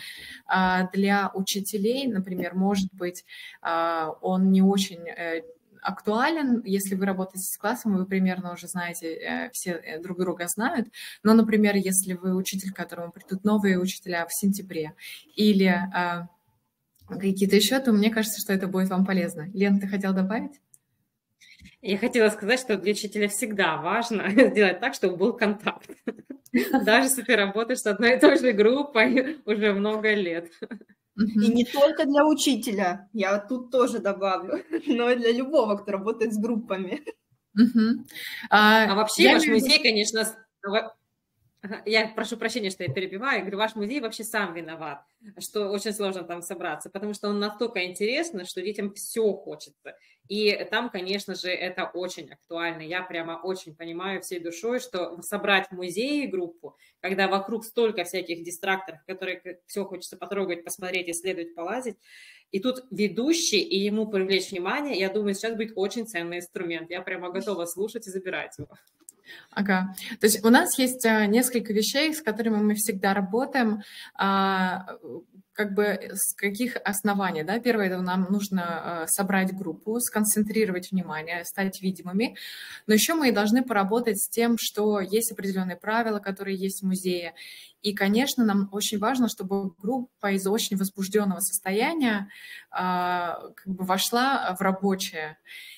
а, для учителей, например, может быть, а, он не очень э, актуален, если вы работаете с классом, вы примерно уже знаете, э, все э, друг друга знают. Но, например, если вы учитель, к которому придут новые учителя в сентябре, или какие-то еще, то мне кажется, что это будет вам полезно. Лен, ты хотел добавить? Я хотела сказать, что для учителя всегда важно (laughs) сделать так, чтобы был контакт. (laughs) Даже если ты работаешь с одной и той же группой уже много лет. И не только для учителя, я тут тоже добавлю, (laughs) но и для любого, кто работает с группами. А, а вообще ваш музей, конечно, я прошу прощения, что я перебиваю. Я говорю, ваш музей вообще сам виноват, что очень сложно там собраться, потому что он настолько интересный, что детям все хочется. И там, конечно же, это очень актуально. Я прямо очень понимаю всей душой, что собрать в музее группу, когда вокруг столько всяких дистракторов, которые все хочется потрогать, посмотреть, исследовать, полазить, и тут ведущий, и ему привлечь внимание, я думаю, сейчас будет очень ценный инструмент. Я прямо готова слушать и забирать его. Ага. То есть у нас есть а, несколько вещей, с которыми мы всегда работаем. А, как бы с каких оснований, да? Первое, это нам нужно а, собрать группу, сконцентрировать внимание, стать видимыми. Но еще мы должны поработать с тем, что есть определенные правила, которые есть в музее. И, конечно, нам очень важно, чтобы группа из очень возбужденного состояния как бы вошла в рабочее.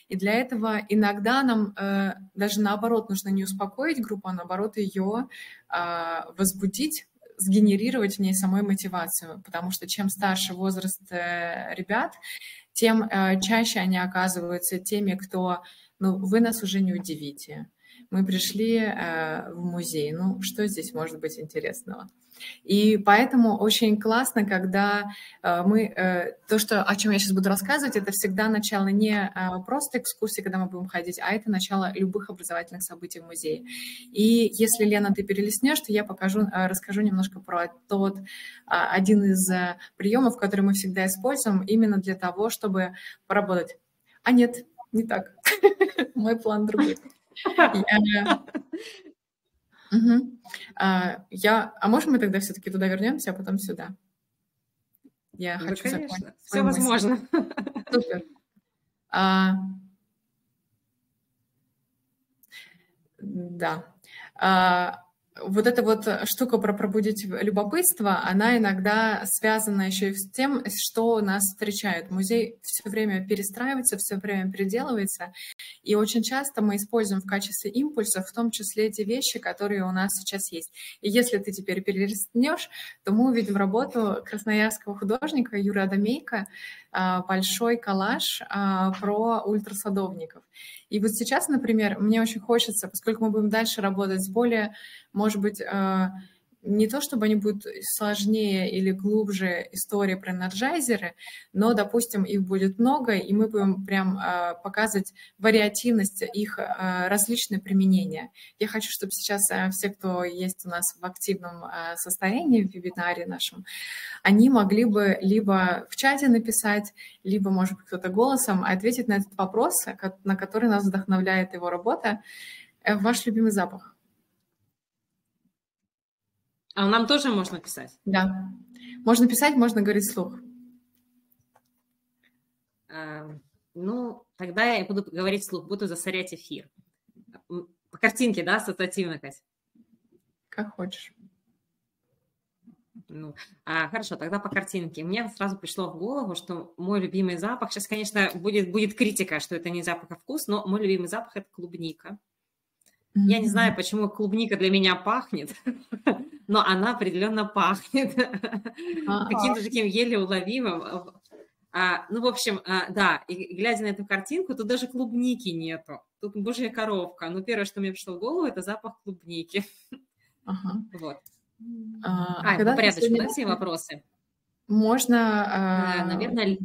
И для этого иногда нам э, даже наоборот нужно не успокоить группу, а наоборот ее э, возбудить, сгенерировать в ней самой мотивацию, потому что чем старше возраст э, ребят, тем э, чаще они оказываются теми, кто, ну, вы нас уже не удивите. Мы пришли э, в музей, ну, что здесь может быть интересного? И поэтому очень классно, когда э, мы, э, то, что, о чем я сейчас буду рассказывать, это всегда начало не просто экскурсии, когда мы будем ходить, а это начало любых образовательных событий в музее. И если, Лена, ты перелистнешь, то я покажу, расскажу немножко про тот один из приемов, который мы всегда используем именно для того, чтобы поработать. А нет, не так. (laughs) Мой план другой. Угу. (laughs) А, я, а можем мы тогда все-таки туда вернемся, а потом сюда? Я ну, хочу конечно. закончить. Все возможно. Супер. А, Да. А, вот эта вот штука про пробудить любопытство, она иногда связана еще и с тем, что нас встречает. Музей все время перестраивается, все время переделывается, и очень часто мы используем в качестве импульса в том числе те вещи, которые у нас сейчас есть. И если ты теперь перелистнешь, то мы увидим работу красноярского художника Юрия Адамейка а, большой коллаж а, про ультрасадовников. И вот сейчас, например, мне очень хочется, поскольку мы будем дальше работать с более, может быть, а, не то чтобы они будут сложнее или глубже истории про энерджайзеры, но, допустим, их будет много, и мы будем прям э, показывать вариативность их э, различные применения. Я хочу, чтобы сейчас э, все, кто есть у нас в активном э, состоянии в вебинаре нашем, они могли бы либо в чате написать, либо, может быть, кто-то голосом ответить на этот вопрос, на который нас вдохновляет его работа. Э, ваш любимый запах? А нам тоже можно писать? Да. Можно писать, можно говорить вслух. А, ну, тогда я буду говорить вслух, буду засорять эфир. По картинке, да, ассоциативно, Кать? Как хочешь. Ну, а, хорошо, тогда по картинке. Мне сразу пришло в голову, что мой любимый запах, сейчас, конечно, будет, будет критика, что это не запах, а вкус, но мой любимый запах – это клубника. Я не знаю, почему клубника для меня пахнет, (laughs) но она определенно пахнет (laughs) каким-то таким еле уловимым. А, ну, в общем, а, да, и глядя на эту картинку, тут даже клубники нету. Тут божья коровка. Но первое, что мне пришло в голову, это запах клубники. Ага. (laughs) Вот. А, а по порядочку, да, все вопросы? Можно... А... Наверное,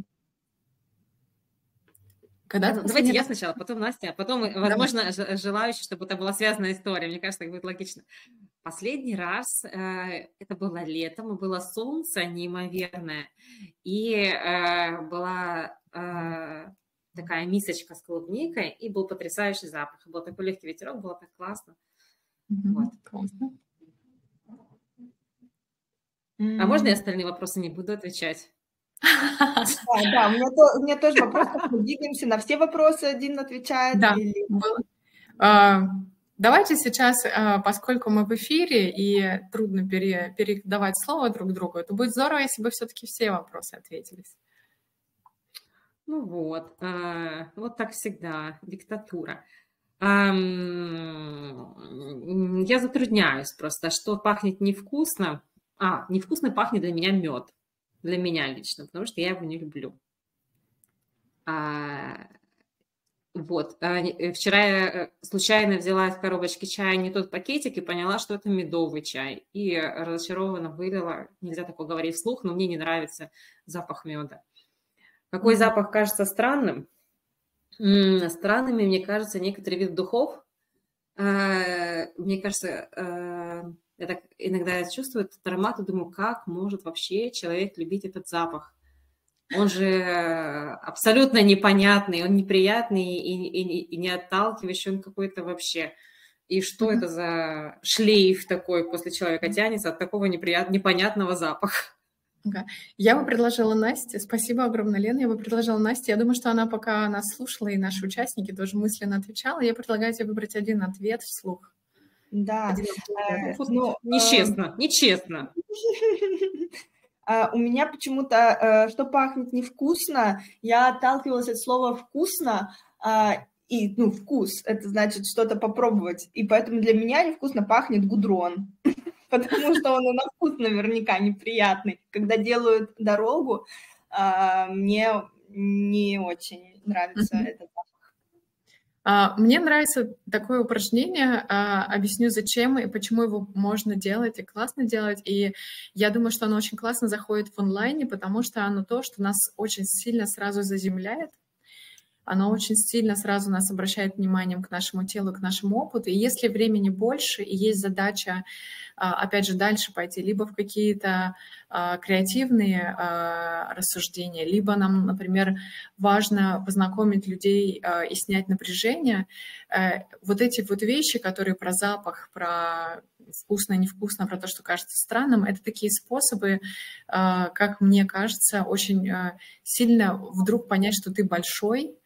когда ну, Давайте я сначала, потом Настя, а потом, возможно, Давай. желающий, чтобы это была связанная история. Мне кажется, так будет логично. Последний раз, э, это было летом, и было солнце неимоверное, и э, была э, такая мисочка с клубникой, и был потрясающий запах. Был такой легкий ветерок, было так классно. Mm-hmm. Вот. Классно. А можно я остальные вопросы не буду отвечать? Да, да, у меня, то, у меня тоже вопрос, мы двигаемся на все вопросы, один отвечает. Да, или... А, давайте сейчас, а, поскольку мы в эфире и трудно пере, передавать слово друг другу, это будет здорово, если бы все-таки все вопросы ответились. Ну вот, а, вот так всегда, диктатура. Я затрудняюсь просто, что пахнет невкусно. А, невкусно пахнет для меня мед для меня лично, потому что я его не люблю. А, вот. А, э, вчера я э, случайно взяла из коробочки чая не тот пакетик и поняла, что это медовый чай. И разочарованно вылила. Нельзя такое говорить вслух, но мне не нравится запах меда. Какой запах кажется странным? Странными, мне кажется, некоторые виды духов. А, мне кажется, а, я так иногда чувствую этот аромат и думаю, как может вообще человек любить этот запах? Он же абсолютно непонятный, он неприятный и, и, и не отталкивающий, он какой-то вообще... И что mm-hmm. это за шлейф такой после человека тянется от такого неприят... непонятного запаха? Okay. Я бы предложила Насте, спасибо огромное, Лена, я бы предложила Насте, я думаю, что она пока нас слушала, и наши участники тоже мысленно отвечала, я предлагаю тебе выбрать один ответ вслух. Да. Э, ну, нечестно, нечестно. А, (laughs) у меня почему-то, э, что пахнет невкусно, я отталкивалась от слова «вкусно», а, и, ну, вкус, это значит что-то попробовать, и поэтому для меня невкусно пахнет гудрон, (laughs) потому что он на вкус наверняка неприятный. Когда делают дорогу, а, мне не очень нравится этот мне нравится такое упражнение. А, объясню, зачем и почему его можно делать и классно делать. И я думаю, что оно очень классно заходит в онлайне, потому что оно то, что нас очень сильно сразу заземляет оно очень сильно сразу нас обращает вниманием к нашему телу, к нашему опыту. И если времени больше, и есть задача, а, опять же, дальше пойти, либо в какие-то а, креативные а, рассуждения, либо нам, например, важно познакомить людей и снять напряжение, э, вот эти вот вещи, которые про запах, про вкусно, невкусно, про то, что кажется странным, это такие способы, как мне кажется, очень сильно вдруг понять, что ты большой,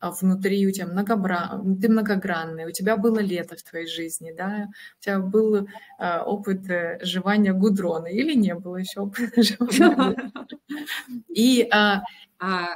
внутри у тебя многобра... ты многогранный, у тебя было лето в твоей жизни, да, у тебя был э, опыт э, жевания гудрона или не было еще опыта (laughs) жевания И э, а...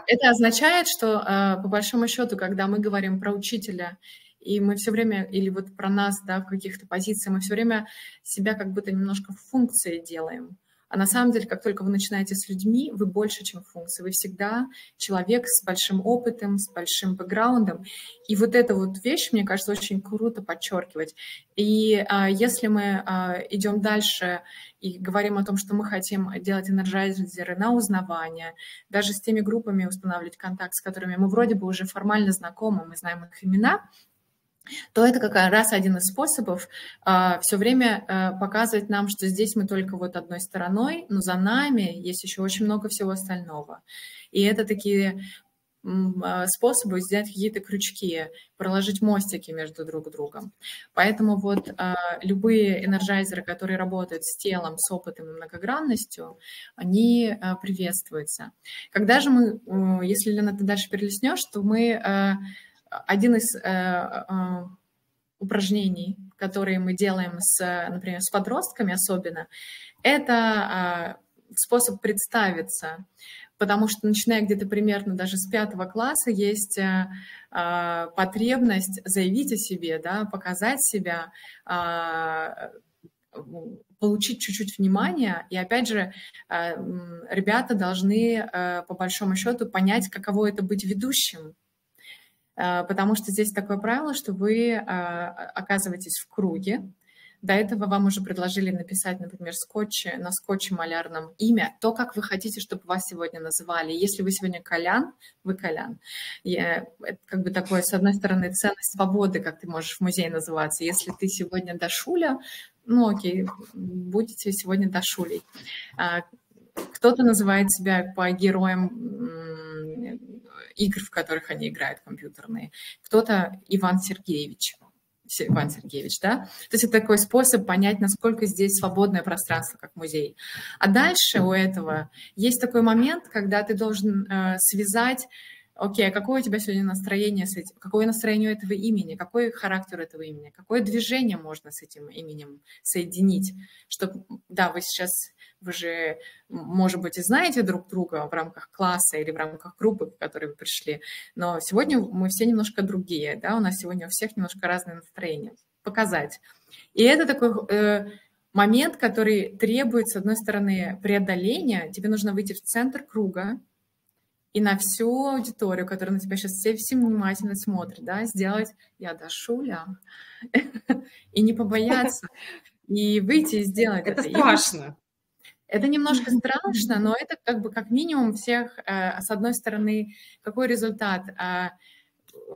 это означает, что э, по большому счету, когда мы говорим про учителя, и мы все время, или вот про нас, да, в каких-то позициях, мы все время себя как будто немножко в функции делаем. А на самом деле, как только вы начинаете с людьми, вы больше, чем функция. Вы всегда человек с большим опытом, с большим бэкграундом. И вот эта вот вещь, мне кажется, очень круто подчеркивать. И а, если мы а, идем дальше и говорим о том, что мы хотим делать энерджайзеры на узнавание, даже с теми группами устанавливать контакт, с которыми мы вроде бы уже формально знакомы, мы знаем их имена, то это как раз один из способов а, все время а, показывать нам, что здесь мы только вот одной стороной, но за нами есть еще очень много всего остального. И это такие а, способы сделать какие-то крючки, проложить мостики между друг другом. Поэтому вот а, любые энерджайзеры, которые работают с телом, с опытом и многогранностью, они а, приветствуются. Когда же мы, если, Лена, ты дальше перелеснешь, то мы а, один из э, э, упражнений, которые мы делаем с, например, с подростками особенно, это э, способ представиться, потому что начиная где-то примерно даже с пятого класса есть потребность заявить о себе, да, показать себя, получить чуть-чуть внимания. И опять же, ребята должны по большому счету понять, каково это быть ведущим, Э, потому что здесь такое правило, что вы а, оказываетесь в круге, до этого вам уже предложили написать, например, скотче, на скотче малярном имя, то, как вы хотите, чтобы вас сегодня называли. Если вы сегодня Колян, вы Колян. И это как бы такое, с одной стороны, ценность свободы, как ты можешь в музее называться. Если ты сегодня Дашуля, ну окей, будете сегодня Дашулей. А, кто-то называет себя по героям игр, в которых они играют компьютерные. Кто-то Иван Сергеевич. Иван Сергеевич, да? То есть это такой способ понять, насколько здесь свободное пространство, как музей. А дальше у этого есть такой момент, когда ты должен э, связать окей, а какое у тебя сегодня настроение с этим, какое настроение у этого имени, какой характер этого имени, какое движение можно с этим именем соединить, чтобы, да, вы сейчас вы же, может быть, и знаете друг друга в рамках класса или в рамках группы, в которой вы пришли, но сегодня мы все немножко другие, да, у нас сегодня у всех немножко разное настроение. Показать. И это такой э, момент, который требует, с одной стороны, преодоления. Тебе нужно выйти в центр круга, и на всю аудиторию, которая на тебя сейчас все, все внимательно смотрит, да, сделать «я Дашуля» (laughs) и не побояться, и выйти и сделать это. Это страшно. Это немножко (laughs) страшно, но это как бы как минимум всех, э, с одной стороны, какой результат? А,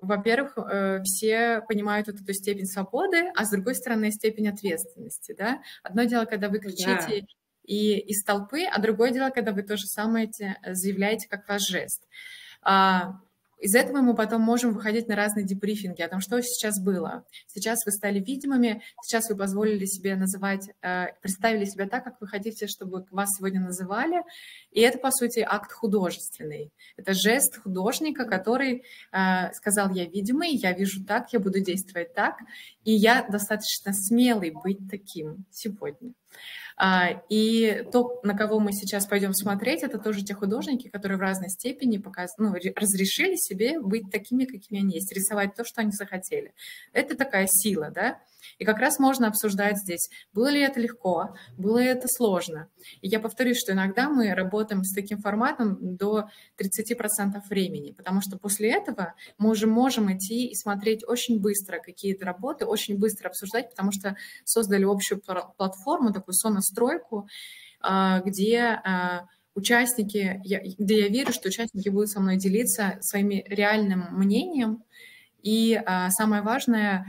во-первых, э, все понимают вот эту степень свободы, а с другой стороны, степень ответственности, да? Одно дело, когда вы кричите да. И из толпы, а другое дело, когда вы то же самое заявляете как ваш жест. А, из этого мы потом можем выходить на разные деприфинги о том, что сейчас было. Сейчас вы стали видимыми, сейчас вы позволили себе называть, э, представили себя так, как вы хотите, чтобы вас сегодня называли. И это, по сути, акт художественный. Это жест художника, который э, сказал, я видимый, я вижу так, я буду действовать так, и я достаточно смелый быть таким сегодня. А, и то, на кого мы сейчас пойдем смотреть, это тоже те художники, которые в разной степени показ... ну, разрешили себе быть такими, какими они есть, рисовать то, что они захотели. Это такая сила, да? И как раз можно обсуждать здесь, было ли это легко, было ли это сложно. И я повторюсь, что иногда мы работаем с таким форматом до 30% времени, потому что после этого мы уже можем идти и смотреть очень быстро какие-то работы, очень быстро обсуждать, потому что создали общую платформу, такую сонастройку, а, где а, участники, где я верю, что участники будут со мной делиться своим реальным мнением. И а, самое важное,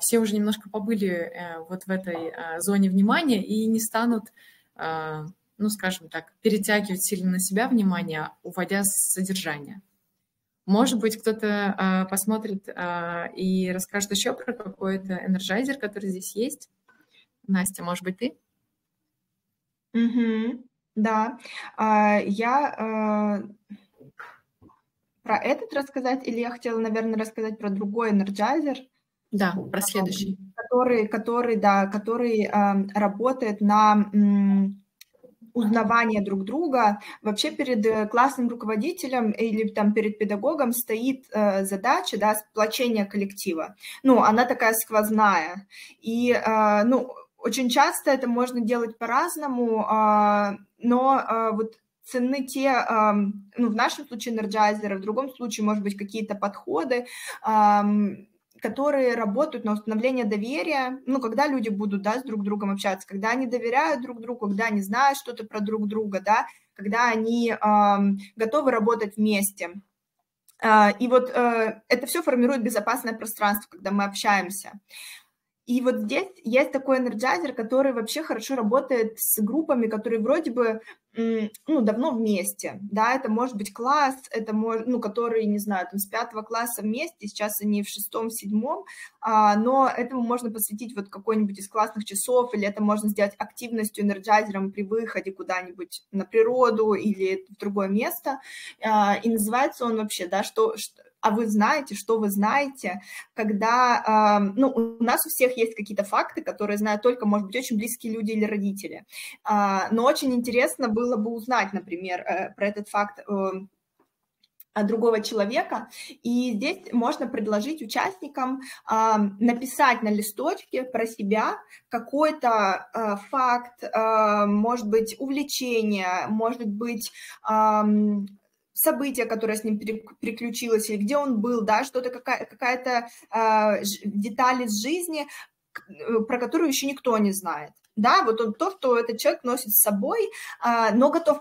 все уже немножко побыли э, вот в этой зоне внимания и не станут, ну, скажем так, перетягивать сильно на себя внимание, уводя с содержания. Может быть, кто-то посмотрит и расскажет еще про какой-то энерджайзер, который здесь есть. Настя, может быть, ты? Угу, да. Я про этот рассказать, или я хотела, наверное, рассказать про другой энерджайзер? Да, про следующий. Который, который, да, который э, работает на узнавание друг друга. Вообще перед э, классным руководителем или там перед педагогом стоит э, задача, да, сплочения коллектива. Ну, она такая сквозная. И, э, ну, очень часто это можно делать по-разному, э, но э, вот ценны те, ну, в нашем случае энерджайзеры, в другом случае, может быть, какие-то подходы, которые работают на установление доверия, ну, когда люди будут, да, с друг другом общаться, когда они доверяют друг другу, когда они знают что-то про друг друга, да, когда они готовы работать вместе. Э, и вот э, это все формирует безопасное пространство, когда мы общаемся. И вот здесь есть такой энерджайзер, который вообще хорошо работает с группами, которые вроде бы ну, давно вместе, да, это может быть класс, это может, ну, которые, не знаю, там с пятого класса вместе, сейчас они в шестом, седьмом, а, но этому можно посвятить вот какой-нибудь из классных часов, или это можно сделать активностью, энерджайзером при выходе куда-нибудь на природу или в другое место, а, и называется он вообще, да, что, что а вы знаете, что вы знаете, когда, э, ну, у нас у всех есть какие-то факты, которые знают только, может быть, очень близкие люди или родители. Э, но очень интересно было бы узнать, например, э, про этот факт э, другого человека. И здесь можно предложить участникам написать на листочке про себя какой-то э, факт, э, может быть, увлечение, может быть, событие, которое с ним приключилось, или где он был, да, что-то, какая- какая-то э, деталь из жизни, э, про которую еще никто не знает. Да, вот он, то, что этот человек носит с собой, э, но готов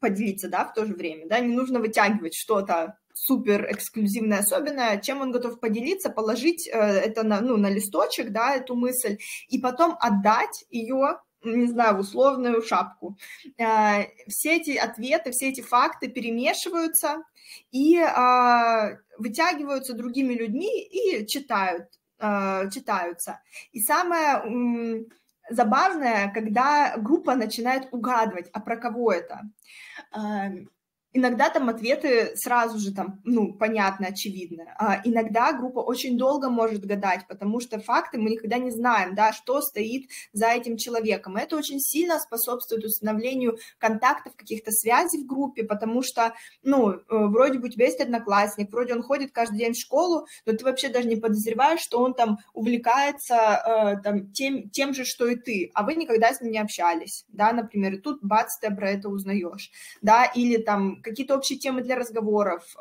поделиться, да, в то же время, да, не нужно вытягивать что-то супер эксклюзивное, особенное, чем он готов поделиться, положить э, это на, ну, на листочек, да, эту мысль, и потом отдать ее не знаю, в условную шапку. А, все эти ответы, все эти факты перемешиваются и а, вытягиваются другими людьми и читают, а, читаются. И самое забавное, когда группа начинает угадывать, а про кого это. Иногда там ответы сразу же там, ну, понятно, очевидно. А иногда группа очень долго может гадать, потому что факты мы никогда не знаем, да, что стоит за этим человеком. это очень сильно способствует установлению контактов, каких-то связей в группе, потому что, ну, э, вроде бы у тебя есть одноклассник, вроде он ходит каждый день в школу, но ты вообще даже не подозреваешь, что он там увлекается э, там, тем, тем же, что и ты, а вы никогда с ним не общались, да, например, и тут бац, ты про это узнаешь, да, или там какие-то общие темы для разговоров,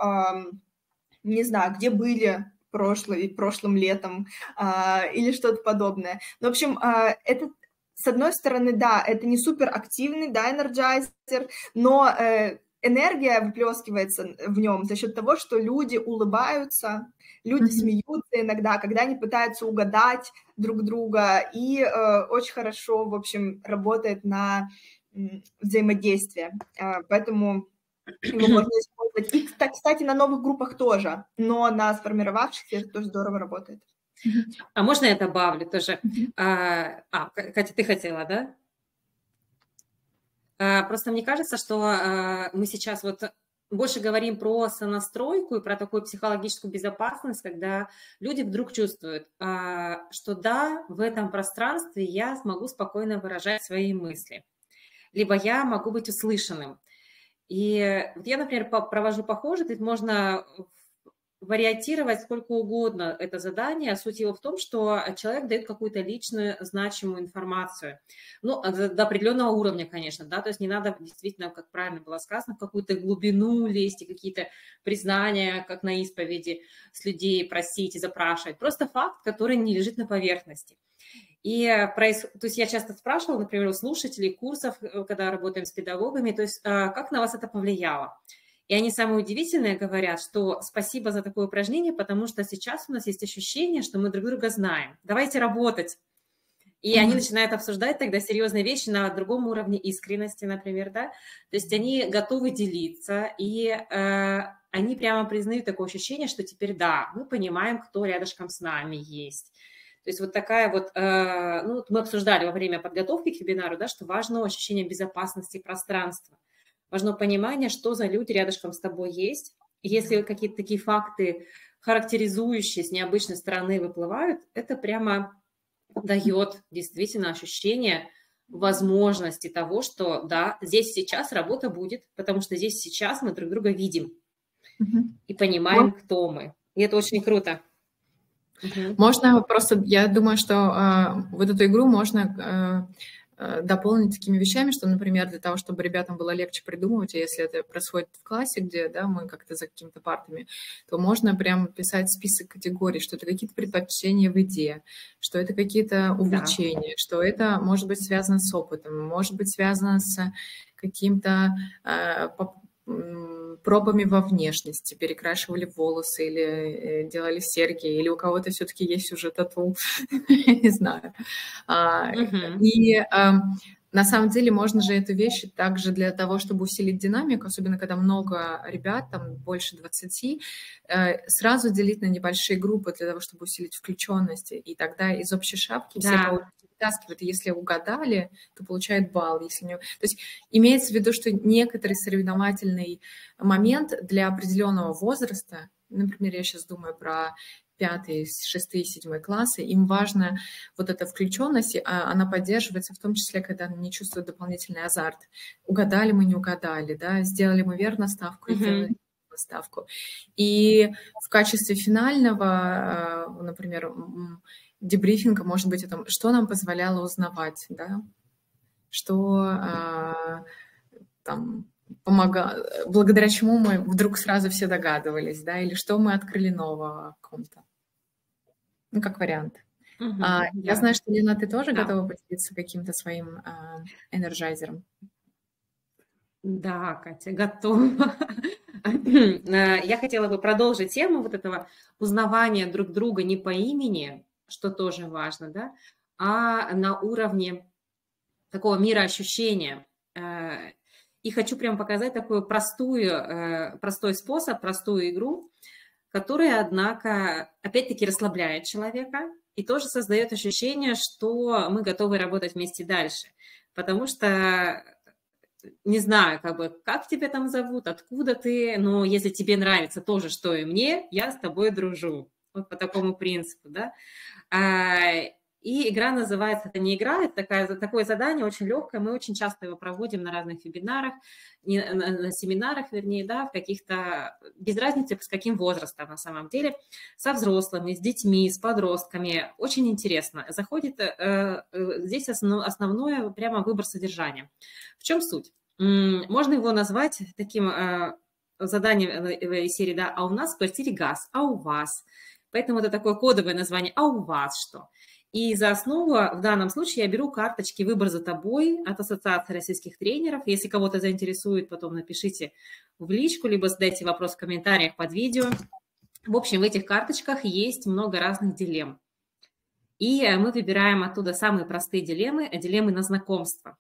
не знаю, где были прошлый, прошлым летом а, или что-то подобное. Ну, в общем, а, это с одной стороны, да, это не супер активный, да, энерджайзер, но э, энергия выплескивается в нем за счет того, что люди улыбаются, люди mm-hmm. смеются иногда, когда они пытаются угадать друг друга, и э, очень хорошо, в общем, работает на взаимодействие. Э, поэтому его (clears throat) можно использовать. И, кстати, на новых группах тоже, но на сформировавшихся это тоже здорово работает. А можно я добавлю тоже? А, а, Катя, ты хотела, да? А, просто мне кажется, что а, мы сейчас вот больше говорим про сонастройку и про такую психологическую безопасность, когда люди вдруг чувствуют, а, что да, в этом пространстве я смогу спокойно выражать свои мысли, либо я могу быть услышанным. И вот я, например, провожу похоже, тут можно вариатировать сколько угодно это задание. А суть его в том, что человек дает какую-то личную значимую информацию. Ну, а до определенного уровня, конечно, да, то есть не надо действительно, как правильно было сказано, в какую-то глубину лезть и какие-то признания, как на исповеди, с людей просить и запрашивать. Просто факт, который не лежит на поверхности. И проис... то есть я часто спрашивала, например, у слушателей курсов, э, когда работаем с педагогами, то есть а, как на вас это повлияло? И они самые удивительные говорят, что спасибо за такое упражнение, потому что сейчас у нас есть ощущение, что мы друг друга знаем. Давайте работать. И mm-hmm. они начинают обсуждать тогда серьезные вещи на другом уровне искренности, например, да. То есть они готовы делиться, и э, они прямо признают такое ощущение, что теперь да, мы понимаем, кто рядышком с нами есть. То есть вот такая вот, э, ну, мы обсуждали во время подготовки к вебинару, да, что важно ощущение безопасности пространства, важно понимание, что за люди рядышком с тобой есть, если какие-то такие факты, характеризующие с необычной стороны выплывают, это прямо дает действительно ощущение возможности того, что да, здесь сейчас работа будет, потому что здесь сейчас мы друг друга видим. И понимаем, кто мы. И это очень круто. Можно просто, я думаю, что э, вот эту игру можно Э, дополнить такими вещами, что, например, для того, чтобы ребятам было легче придумывать, а если это происходит в классе, где да, мы как-то за какими-то партами, то можно прям писать список категорий, что это какие-то предпочтения в еде, что это какие-то увлечения, да. что это может быть связано с опытом, может быть связано с каким-то э, пробами во внешности, перекрашивали волосы или э, делали серьги, или у кого-то все-таки есть уже тату, (laughs) не знаю. А, и на самом деле можно же эту вещь также для того, чтобы усилить динамику, особенно когда много ребят, там больше 20, э, сразу делить на небольшие группы для того, чтобы усилить включенность, и тогда из общей шапки все получат вытаскивают. И если угадали, то получают балл. Если не... То есть имеется в виду, что некоторый соревновательный момент для определенного возраста, например, я сейчас думаю про пятые, шестые, седьмые классы, им важно вот эта включенность, а она поддерживается в том числе, когда они не чувствуют дополнительный азарт. Угадали мы, не угадали, да, сделали мы верно ставку, mm-hmm. сделали ставку. И в качестве финального, э, например, дебрифинга может быть о том, что нам позволяло узнавать, да, что э, там помогало, благодаря чему мы вдруг сразу все догадывались, да, или что мы открыли нового о ком-то. Ну, как вариант. Угу, а, да. Я знаю, что, Лена, ты тоже да. готова поделиться каким-то своим а, энерджайзером? Да, Катя, готова. (laughs) Я хотела бы продолжить тему вот этого узнавания друг друга не по имени, что тоже важно, да, а на уровне такого мира ощущения. Э, и хочу прям показать такую простую, э, простой способ, простую игру, которая, однако, опять-таки расслабляет человека и тоже создает ощущение, что мы готовы работать вместе дальше. Потому что не знаю, как бы, как тебя там зовут, откуда ты, но если тебе нравится то же, что и мне, я с тобой дружу. Вот по такому принципу, да. А, и игра называется, это не игра, это такая, такое задание очень легкое, мы очень часто его проводим на разных вебинарах, на, на семинарах, вернее, да, в каких-то, без разницы с каким возрастом на самом деле, со взрослыми, с детьми, с подростками, очень интересно. Заходит, э, э, здесь основ, основное прямо выбор содержания. В чем суть? Можно его назвать таким э, заданием из серии, да, а у нас в квартире газ, а у вас – Поэтому это такое кодовое название «А у вас что?». И за основу в данном случае я беру карточки «Выбор за тобой» от Ассоциации российских тренеров. Если кого-то заинтересует, потом напишите в личку, либо задайте вопрос в комментариях под видео. В общем, в этих карточках есть много разных дилемм. И мы выбираем оттуда самые простые дилеммы, дилеммы на знакомство.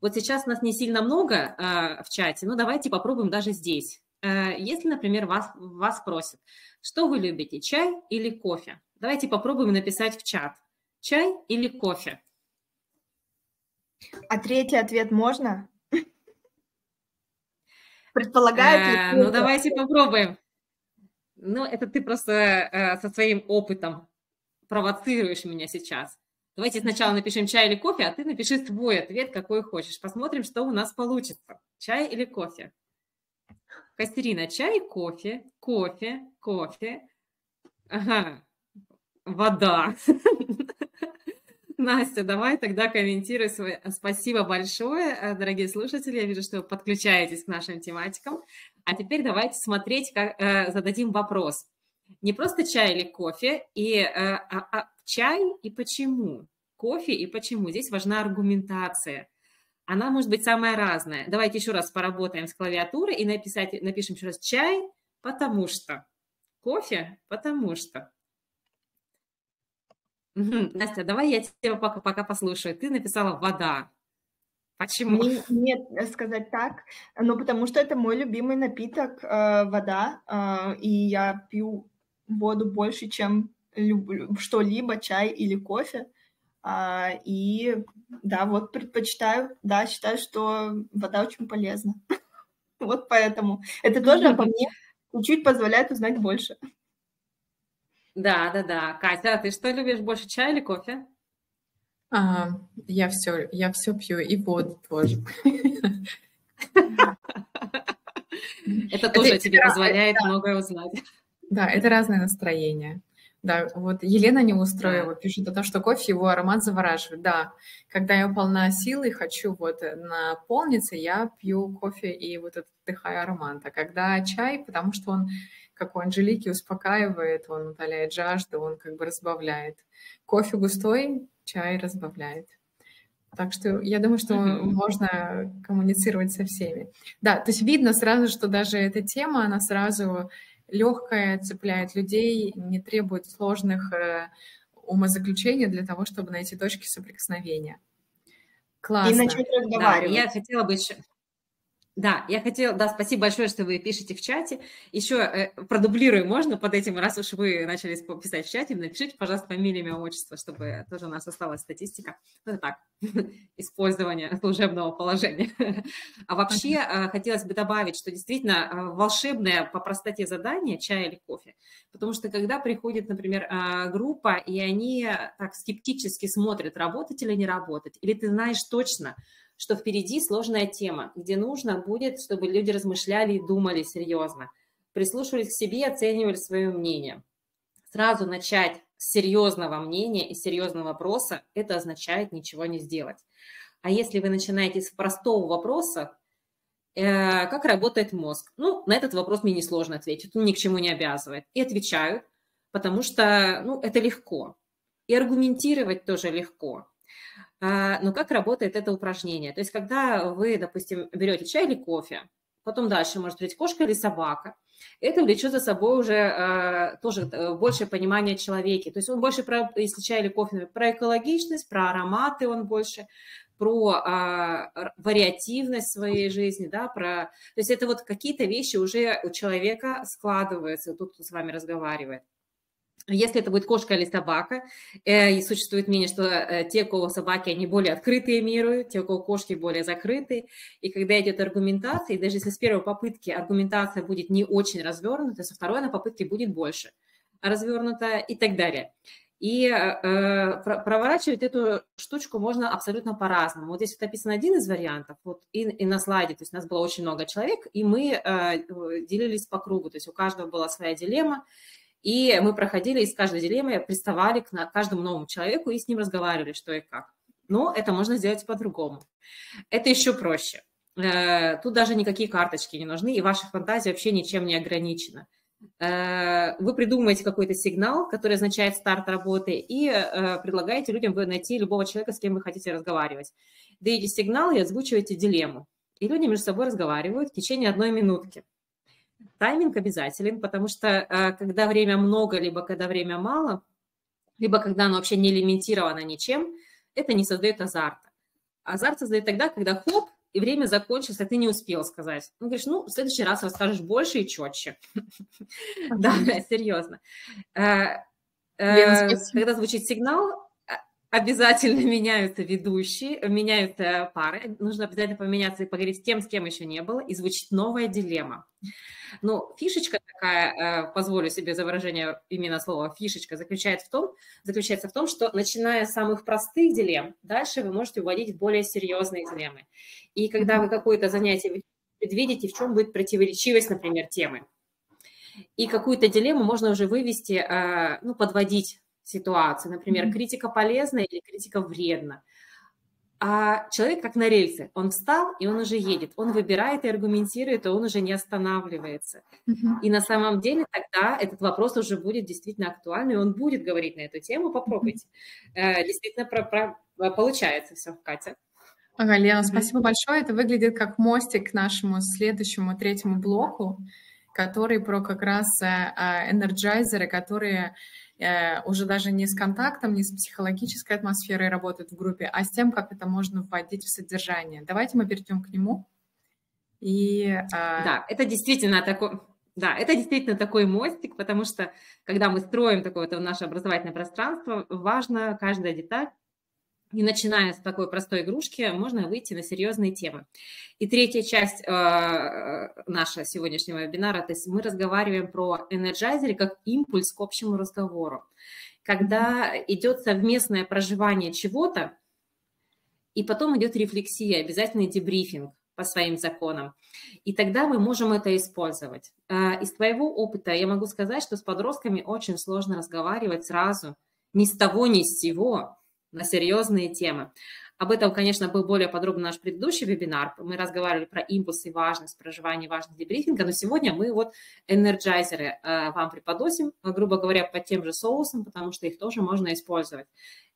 Вот сейчас нас не сильно много э, в чате, но давайте попробуем даже здесь. Э, если, например, вас, вас просят, что вы любите, чай или кофе? Давайте попробуем написать в чат. Чай или кофе? А третий ответ можно? Предполагает ли? Э, ну, давайте попробуем. Ну, это ты просто э, со своим опытом провоцируешь меня сейчас. Давайте сначала напишем чай или кофе, а ты напиши свой ответ, какой хочешь. Посмотрим, что у нас получится. Чай или кофе? Катерина, чай, кофе, кофе, кофе. Ага, вода. (laughs) Настя, давай тогда комментируй. Свой... Спасибо большое, э, дорогие слушатели. Я вижу, что вы подключаетесь к нашим тематикам. А теперь давайте смотреть, как э, зададим вопрос. Не просто чай или кофе, и, э, а, а чай и почему? Кофе и почему? Здесь важна аргументация она может быть самая разная. Давайте еще раз поработаем с клавиатурой и написать, напишем еще раз чай, потому что. Кофе, потому что. Настя, давай я тебя пока, пока послушаю. Ты написала вода. Почему? Нет, нет, сказать так, но потому что это мой любимый напиток, э, вода, э, и я пью воду больше, чем люблю что-либо, чай или кофе. А, и да, вот предпочитаю, да, считаю, что вода очень полезна. (laughs) Вот поэтому. Это тоже обо мне. чуть-чуть позволяет узнать больше. Да, да, да. Катя, а ты что любишь больше, чай или кофе? А, я все, я все пью и воду тоже. (laughs) Это тоже тебе позволяет многое узнать. Да, это разное настроение. Да, вот Елена Неустроева пишет о том, что кофе, его аромат завораживает. Да, когда я полна силы, хочу вот наполниться, я пью кофе и вот этот вдыхаю аромат. А когда чай, потому что он, как у Анжелики, успокаивает, он утоляет жажду, он как бы разбавляет. Кофе густой, чай разбавляет. Так что я думаю, что mm-hmm. можно коммуницировать со всеми. Да, то есть видно сразу, что даже эта тема, она сразу легкая, цепляет людей, не требует сложных э, умозаключений для того, чтобы найти точки соприкосновения. Классно. И начать разговаривать. Да, я хотела бы еще... Да, я хотела, да, спасибо большое, что вы пишете в чате. Еще э, продублирую, можно под этим, раз уж вы начали писать в чате, напишите, пожалуйста, фамилия, имя, отчество, чтобы тоже у нас осталась статистика. Ну, это так, (laughs) использование служебного положения. (laughs) А вообще э, хотелось бы добавить, что действительно э, волшебное по простоте задание чай или кофе. Потому что когда приходит, например, э, группа, и они так скептически смотрят, работать или не работать, или ты знаешь точно, что впереди сложная тема, где нужно будет, чтобы люди размышляли и думали серьезно, прислушивались к себе и оценивали свое мнение. Сразу начать с серьезного мнения и серьезного вопроса, это означает ничего не сделать. А если вы начинаете с простого вопроса, э, как работает мозг? Ну, на этот вопрос мне несложно ответить, он ни к чему не обязывает. И отвечают, потому что, ну, это легко. И аргументировать тоже легко. А, но как работает это упражнение? То есть, когда вы, допустим, берете чай или кофе, потом дальше может быть кошка или собака, это влечет за собой уже э, тоже э, больше понимания человеке. То есть он больше про, если чай или кофе, про экологичность, про ароматы он больше, про э, вариативность своей жизни, да, про... То есть это вот какие-то вещи уже у человека складываются, тут с вами разговаривает. Если это будет кошка или собака, э, и существует мнение, что э, те, у кого собаки, они более открытые миру, те, у кого кошки более закрытые. И когда идет аргументация, и даже если с первой попытки аргументация будет не очень развернута, со второй на попытке будет больше развернута и так далее. И э, проворачивать эту штучку можно абсолютно по-разному. Вот здесь вот описан один из вариантов, вот и, и на слайде, то есть у нас было очень много человек, и мы э, делились по кругу, то есть у каждого была своя дилемма, и мы проходили из каждой дилеммы, приставали к каждому новому человеку и с ним разговаривали, что и как. Но это можно сделать по-другому. Это еще проще. Э, тут даже никакие карточки не нужны, и ваша фантазия вообще ничем не ограничена. Э, вы придумываете какой-то сигнал, который означает старт работы, и э, предлагаете людям найти любого человека, с кем вы хотите разговаривать. Даете сигнал и озвучиваете дилемму. И люди между собой разговаривают в течение одной минутки. Тайминг обязателен, потому что э, когда время много, либо когда время мало, либо когда оно вообще не лимитировано ничем, это не создает азарта. Азарт создает тогда, когда хоп, и время закончилось, а ты не успел сказать. Ну, говоришь, ну, в следующий раз расскажешь больше и четче. (laughs) Да, серьезно. Э, э, когда звучит сигнал, обязательно (laughs) меняются ведущие, меняются пары. Нужно обязательно поменяться и поговорить с тем, с кем еще не было, и звучит новая дилемма. Но фишечка такая, э, позволю себе за выражение именно слова фишечка, заключается в том, заключается в том, что начиная с самых простых дилемм, дальше вы можете уводить в более серьезные дилеммы. И когда вы какое-то занятие предвидите, в чем будет противоречивость, например, темы, и какую-то дилемму можно уже вывести, э, ну, подводить ситуацию. Например, критика полезна или критика вредна. А человек как на рельсы. Он встал, и он уже едет. Он выбирает и аргументирует, и он уже не останавливается. И на самом деле тогда этот вопрос уже будет действительно актуальный, и он будет говорить на эту тему. Попробуйте. Э, действительно, про, про, получается все, Катя. Ага, Лена, спасибо большое. Это выглядит как мостик к нашему следующему третьему блоку, который про как раз э, э, энерджайзеры, которые Э, уже даже не с контактом, не с психологической атмосферой работают в группе, а с тем, как это можно вводить в содержание. Давайте мы перейдем к нему. И, а, да, это действительно такой, да, это действительно такой мостик, потому что когда мы строим такое вот наше образовательное пространство, важно каждая деталь И начиная с такой простой игрушки, можно выйти на серьезные темы. И третья часть э, нашего сегодняшнего вебинара, то есть мы разговариваем про энерджайзеры как импульс к общему разговору. Когда идет совместное проживание чего-то, и потом идет рефлексия, обязательный дебрифинг по своим законам. И тогда мы можем это использовать. Э, из твоего опыта я могу сказать, что с подростками очень сложно разговаривать сразу, ни с того, ни с сего, на серьезные темы. Об этом, конечно, был более подробно наш предыдущий вебинар. Мы разговаривали про импульс и важность проживания, важность дебрифинга, но сегодня мы вот энерджайзеры э, вам преподносим, грубо говоря, под тем же соусом, потому что их тоже можно использовать.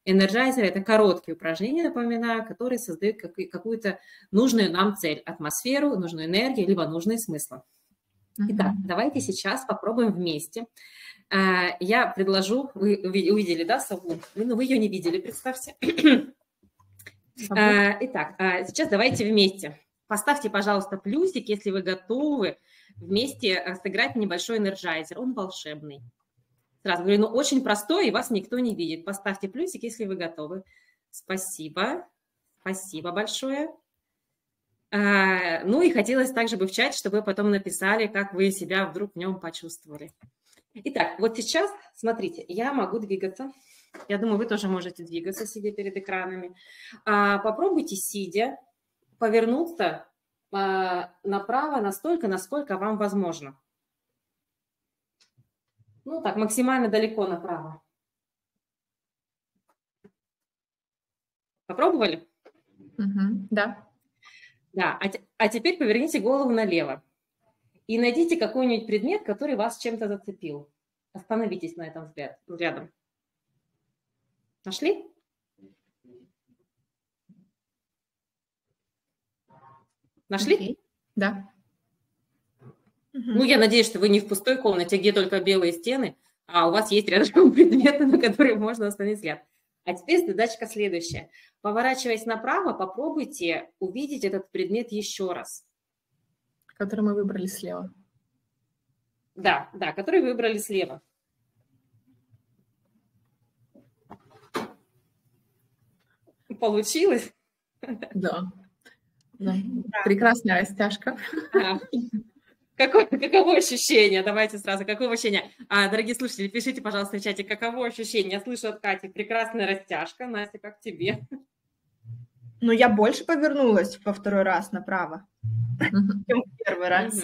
Энерджайзеры – это короткие упражнения, напоминаю, которые создают какую-то нужную нам цель, атмосферу, нужную энергию, либо нужные смыслы. Итак, давайте сейчас попробуем вместе я предложу, вы увидели, да, сову? Ну, вы ее не видели, представьте. А, итак, а, сейчас давайте вместе. Поставьте, пожалуйста, плюсик, если вы готовы вместе сыграть небольшой энерджайзер. Он волшебный. Сразу говорю, ну, очень простой, и вас никто не видит. Поставьте плюсик, если вы готовы. Спасибо. Спасибо большое. Ну и хотелось также бы в чате, чтобы вы потом написали, как вы себя вдруг в нем почувствовали. Итак, вот сейчас, смотрите, я могу двигаться. Я думаю, вы тоже можете двигаться, сидя перед экранами. А, попробуйте, сидя, повернуться а, направо настолько, насколько вам возможно. Ну так, максимально далеко направо. Попробовали? Угу, да. Да, а, а теперь поверните голову налево и найдите какой-нибудь предмет, который вас чем-то зацепил. Остановитесь на этом взгляд, взглядом. Нашли? Нашли? Okay. Да. Ну, я надеюсь, что вы не в пустой комнате, где только белые стены, а у вас есть рядом (laughs) предметы, на которые можно остановить взгляд. А теперь задачка следующая. Поворачиваясь направо, попробуйте увидеть этот предмет еще раз который мы выбрали слева. Да, да, который выбрали слева. Получилось? Да. да. Прекрасная растяжка. А. Какое, каково ощущение? Давайте сразу, какое ощущение? А, дорогие слушатели, пишите, пожалуйста, в чате, каково ощущение? Я слышу от Кати, прекрасная растяжка. Настя, как тебе? Ну, я больше повернулась во второй раз направо, чем в первый раз.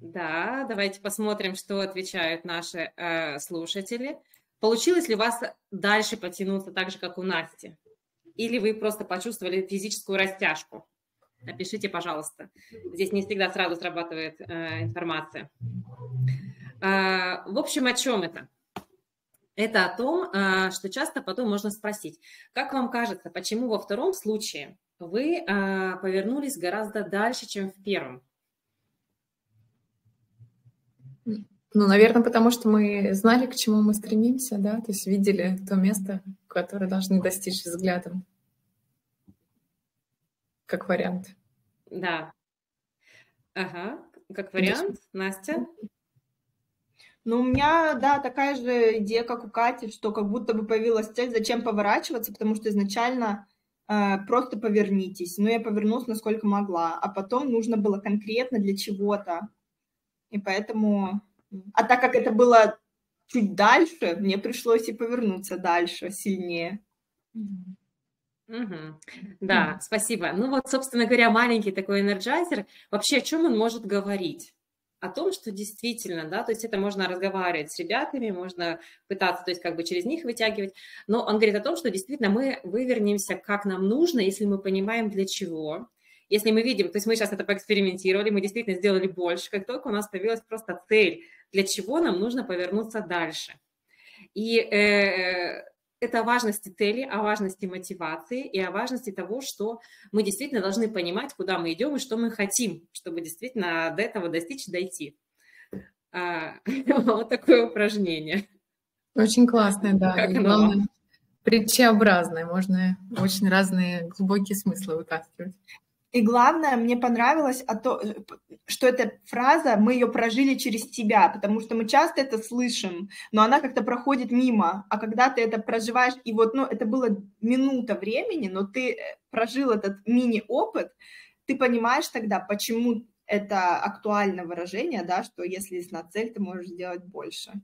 Да, давайте посмотрим, что отвечают наши э, слушатели. Получилось ли у вас дальше потянуться так же, как у Насти? Или вы просто почувствовали физическую растяжку? Напишите, пожалуйста. Здесь не всегда сразу срабатывает э, информация. Э, в общем, о чем это? Это о том, а, что часто потом можно спросить, как вам кажется, почему во втором случае вы а, повернулись гораздо дальше, чем в первом? Ну, наверное, потому что мы знали, к чему мы стремимся, да, то есть видели то место, которое должны достичь взглядом, как вариант. Да. Ага, как вариант, Настя? Ну, у меня, да, такая же идея, как у Кати, что как будто бы появилась цель, зачем поворачиваться, потому что изначально э, просто повернитесь. Но я повернулась, насколько могла, а потом нужно было конкретно для чего-то. И поэтому... А так как это было чуть дальше, мне пришлось и повернуться дальше, сильнее. Угу. Да, спасибо. Ну вот, собственно говоря, маленький такой энерджайзер. Вообще, о чем он может говорить? О том, что действительно, да, то есть это можно разговаривать с ребятами, можно пытаться, то есть как бы через них вытягивать, но он говорит о том, что действительно мы вывернемся, как нам нужно, если мы понимаем, для чего, если мы видим, то есть мы сейчас это поэкспериментировали, мы действительно сделали больше, как только у нас появилась просто цель, для чего нам нужно повернуться дальше. И э, это о важности цели, о важности мотивации и о важности того, что мы действительно должны понимать, куда мы идем и что мы хотим, чтобы действительно до этого достичь, дойти. А, (laughs) вот такое упражнение. Очень классное, да. Как и главное, притчеобразное. Можно очень разные глубокие смыслы вытаскивать. И главное, мне понравилось, а то, что эта фраза, мы ее прожили через тебя, потому что мы часто это слышим, но она как-то проходит мимо. А когда ты это проживаешь, и вот, ну, это было минута времени, но ты э, прожил этот мини-опыт, ты понимаешь тогда, почему это актуальное выражение, да, что если знать цель, ты можешь сделать больше.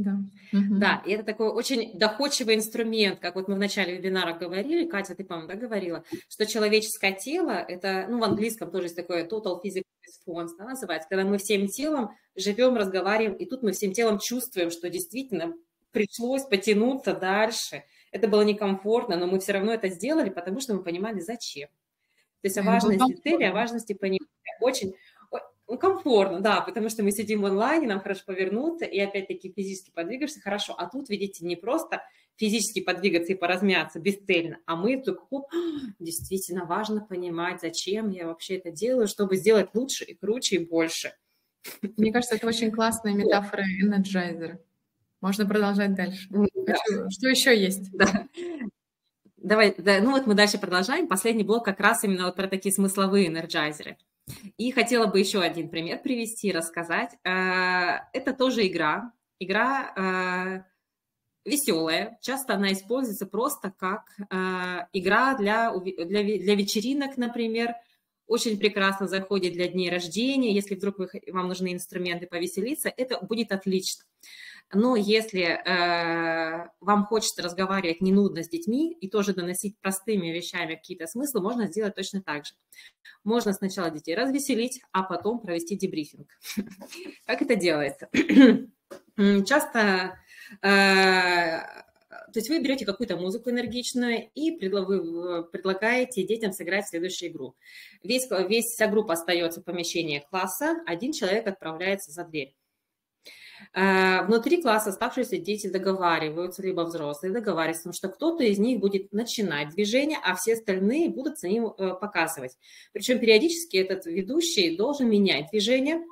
Да. Угу. да, и это такой очень доходчивый инструмент, как вот мы в начале вебинара говорили, Катя, ты, по-моему, да, говорила, что человеческое тело, это, ну, в английском тоже есть такое total physical response, да, называется, когда мы всем телом живем, разговариваем, и тут мы всем телом чувствуем, что действительно пришлось потянуться дальше. Это было некомфортно, но мы все равно это сделали, потому что мы понимали, зачем. То есть о важности цели, о важности понимания очень ну, комфортно, да, потому что мы сидим в онлайне, нам хорошо повернуться, и опять-таки физически подвигаешься хорошо. А тут, видите, не просто физически подвигаться и поразмяться бесцельно, а мы хоп, (gasps) действительно важно понимать, зачем я вообще это делаю, чтобы сделать лучше и круче и больше. (laughs) Мне кажется, это очень классная метафора энерджайзера. Можно продолжать дальше. Да. Что еще есть? Да. Давай, да, ну вот мы дальше продолжаем. Последний блок как раз именно вот про такие смысловые энерджайзеры. И хотела бы еще один пример привести, рассказать. Э, это тоже игра. Игра э, веселая. Часто она используется просто как э, игра для, для, для вечеринок, например. Очень прекрасно заходит для дней рождения. Если вдруг вы, вам нужны инструменты повеселиться, это будет отлично. Но если э, вам хочется разговаривать не нудно с детьми и тоже доносить простыми вещами какие-то смыслы, можно сделать точно так же. Можно сначала детей развеселить, а потом провести дебрифинг. (laughs) Как это делается? (clears throat) Часто э, то есть вы берете какую-то музыку энергичную и предлагаете детям сыграть следующую игру. Весь, весь, вся группа остается в помещении класса, один человек отправляется за дверь. Э, внутри класса оставшиеся дети договариваются, либо взрослые договариваются, что кто-то из них будет начинать движение, а все остальные будут за ним э, показывать. Причем периодически этот ведущий должен менять движение,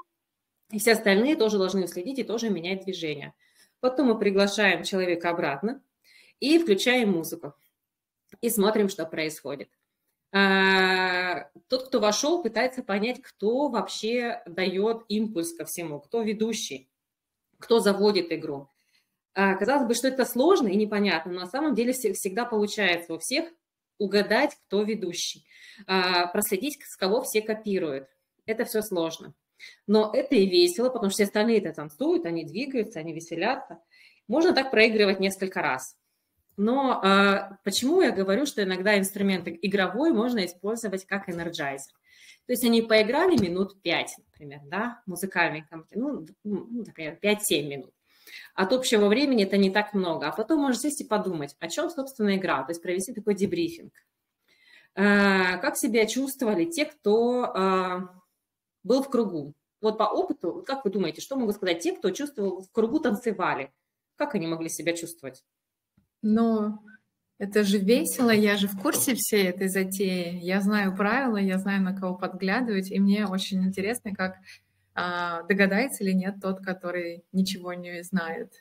и все остальные тоже должны следить и тоже менять движение. Потом мы приглашаем человека обратно и включаем музыку. И смотрим, что происходит. Э, тот, кто вошел, пытается понять, кто вообще дает импульс ко всему, кто ведущий кто заводит игру. А, казалось бы, что это сложно и непонятно, но на самом деле всегда получается у всех угадать, кто ведущий, а, проследить, с кого все копируют. Это все сложно. Но это и весело, потому что все остальные это танцуют, они двигаются, они веселятся. Можно так проигрывать несколько раз. Но э, почему я говорю, что иногда инструмент игровой можно использовать как энерджайзер? То есть они поиграли минут 5, например, да, музыкальный ну, ну, например, 5-7 минут. От общего времени это не так много. А потом можно сесть и подумать, о чем, собственно, игра, то есть провести такой дебрифинг. Э, как себя чувствовали те, кто э, был в кругу? Вот по опыту, как вы думаете, что могут сказать те, кто чувствовал в кругу танцевали? Как они могли себя чувствовать? Ну, это же весело, я же в курсе всей этой затеи. Я знаю правила, я знаю, на кого подглядывать, и мне очень интересно, как а, догадается или нет тот, который ничего не знает.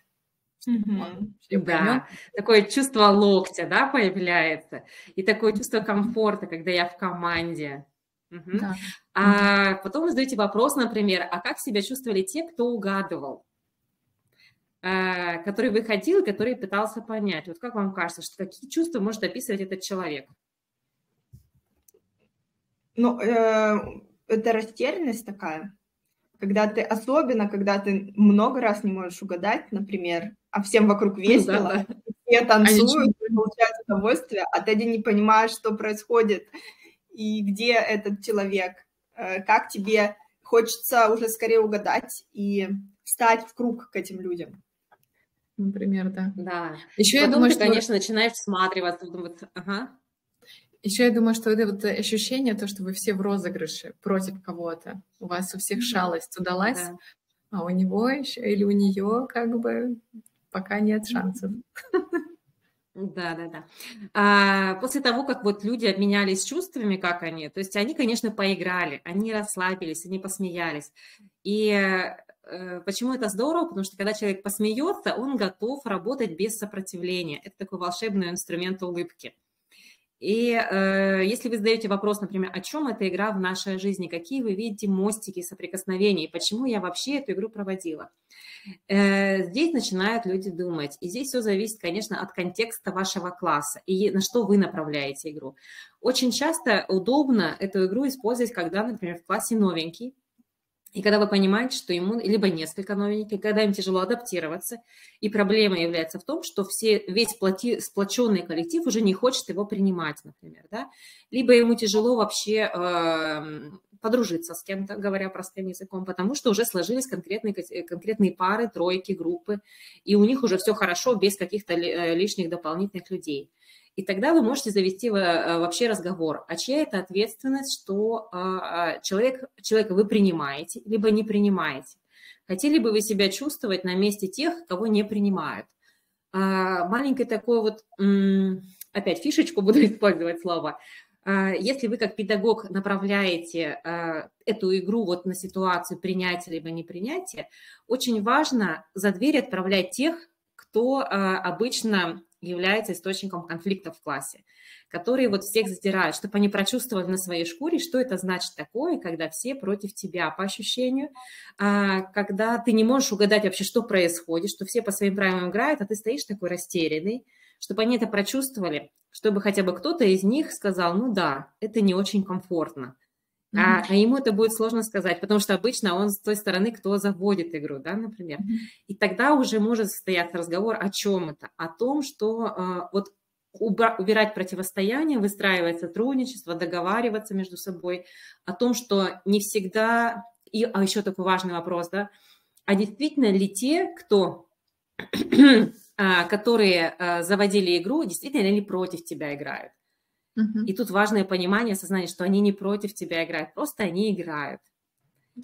Mm-hmm. Да, такое чувство локтя, да, появляется, и такое чувство комфорта, когда я в команде. Угу. Да. А потом вы задаете вопрос, например, а как себя чувствовали те, кто угадывал? Э, который выходил, который пытался понять. Вот как вам кажется, что какие чувства может описывать этот человек? Ну, э, это растерянность такая, когда ты, особенно когда ты много раз не можешь угадать, например, а всем вокруг весело, да, да. все танцуют, а получают удовольствие, а ты не понимаешь, что происходит и где этот человек, э, как тебе хочется уже скорее угадать и встать в круг к этим людям например, да. Да. Еще Потом я думаю, ты, что... конечно, начинаешь всматриваться, думать, ага. Еще я думаю, что это вот ощущение, то, что вы все в розыгрыше против кого-то, у вас у всех шалость удалась, да. а у него еще или у нее как бы пока нет шансов. Да, да, да. А, после того, как вот люди обменялись чувствами, как они, то есть они, конечно, поиграли, они расслабились, они посмеялись. И почему это здорово? Потому что когда человек посмеется, он готов работать без сопротивления. Это такой волшебный инструмент улыбки. И э, если вы задаете вопрос, например, о чем эта игра в нашей жизни, какие вы видите мостики соприкосновений, почему я вообще эту игру проводила, э, здесь начинают люди думать. И здесь все зависит, конечно, от контекста вашего класса и на что вы направляете игру. Очень часто удобно эту игру использовать, когда, например, в классе новенький, и когда вы понимаете, что ему либо несколько новеньких, когда им тяжело адаптироваться, и проблема является в том, что все, весь плати, сплоченный коллектив уже не хочет его принимать, например, да, либо ему тяжело вообще э, подружиться с кем-то, говоря простым языком, потому что уже сложились конкретные, конкретные пары, тройки, группы, и у них уже все хорошо без каких-то э, лишних дополнительных людей. И тогда вы можете завести э, вообще разговор, а чья это ответственность, что а, а, человек, человека вы принимаете, либо не принимаете. Хотели бы вы себя чувствовать на месте тех, кого не принимают? А, маленький такой вот, опять фишечку (laughs) буду использовать слово. Если вы как педагог направляете эту игру вот на ситуацию принятия либо непринятия, очень важно за дверь отправлять тех, кто обычно является источником конфликтов в классе, которые вот всех задирают, чтобы они прочувствовали на своей шкуре, что это значит такое, когда все против тебя по ощущению, а, когда ты не можешь угадать вообще, что происходит, что все по своим правилам играют, а ты стоишь такой растерянный, чтобы они это прочувствовали, чтобы хотя бы кто-то из них сказал, ну да, это не очень комфортно, Mm-hmm. А, а ему это будет сложно сказать, потому что обычно он с той стороны, кто заводит игру, да, например. Mm-hmm. И тогда уже может состояться разговор о чем это? О том, что а, вот убирать противостояние, выстраивать сотрудничество, договариваться между собой, о том, что не всегда... И, а еще такой важный вопрос, да, а действительно ли те, кто, (clears throat) а, которые а, заводили игру, действительно ли против тебя играют? И тут важное понимание, осознание, что они не против тебя играют, просто они играют.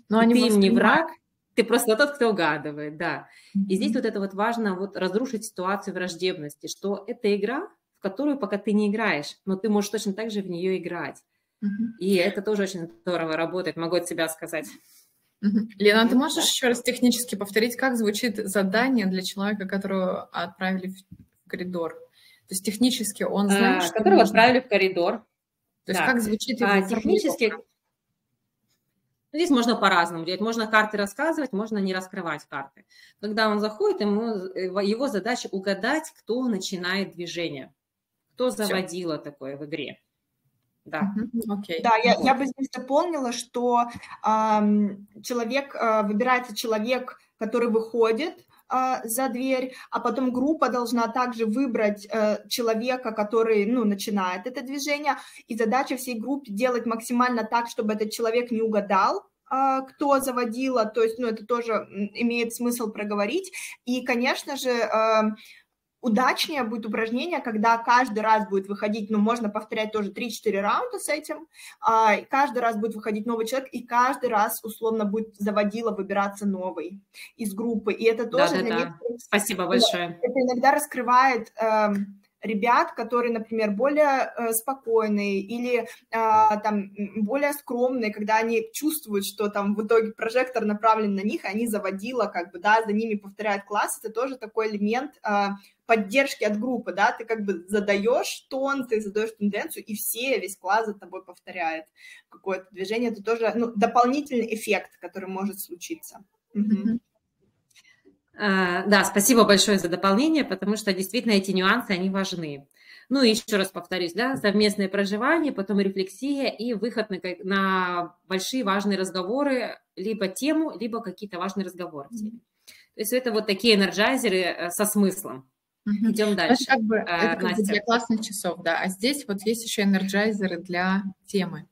Но они ты им не враг, ты просто тот, кто угадывает, да. И здесь вот это вот важно вот разрушить ситуацию враждебности, что это игра, в которую пока ты не играешь, но ты можешь точно так же в нее играть. И это тоже очень здорово работает, могу от себя сказать. Лена, а ты можешь еще раз технически повторить, как звучит задание для человека, которого отправили в коридор? То есть технически он знает, а, что Которого нужно... отправили в коридор. То есть да. как звучит его а, Технически... Ну, здесь можно по-разному делать. Можно карты рассказывать, можно не раскрывать карты. Когда он заходит, ему, его задача угадать, кто начинает движение. Кто заводила Все. такое в игре. Да. Okay. Да, я, я бы здесь дополнила, что эм, человек, э, выбирается человек, который выходит, а, за дверь, а потом группа должна также выбрать э, человека, который, ну, начинает это движение, и задача всей группы делать максимально так, чтобы этот человек не угадал, а, кто заводила, то есть, ну, это тоже имеет смысл проговорить, и, конечно же, эм, удачнее будет упражнение, когда каждый раз будет выходить, ну, можно повторять тоже 3-4 раунда с этим, а, каждый раз будет выходить новый человек, и каждый раз, условно, будет заводила выбираться новый из группы, и это тоже... Да, да, да. Спасибо большое. Это иногда раскрывает... Э, ребят, которые, например, более э, спокойные или э, там более скромные, когда они чувствуют, что там в итоге прожектор направлен на них, они заводила, как бы, да, за ними повторяют класс, это тоже такой элемент э, поддержки от группы, да, ты как бы задаешь тон, ты задаешь тенденцию, и все, весь класс за тобой повторяет какое-то движение, это тоже ну, дополнительный эффект, который может случиться. Угу. Да, спасибо большое за дополнение, потому что действительно эти нюансы, они важны. Ну и еще раз повторюсь, да, совместное проживание, потом рефлексия и выход на, на большие важные разговоры, либо тему, либо какие-то важные разговоры теме. То есть это вот такие энерджайзеры э, со смыслом. Угу. Идем дальше. Это как бы, а, это как бы для классных часов, да. А здесь вот есть еще энерджайзеры для темы.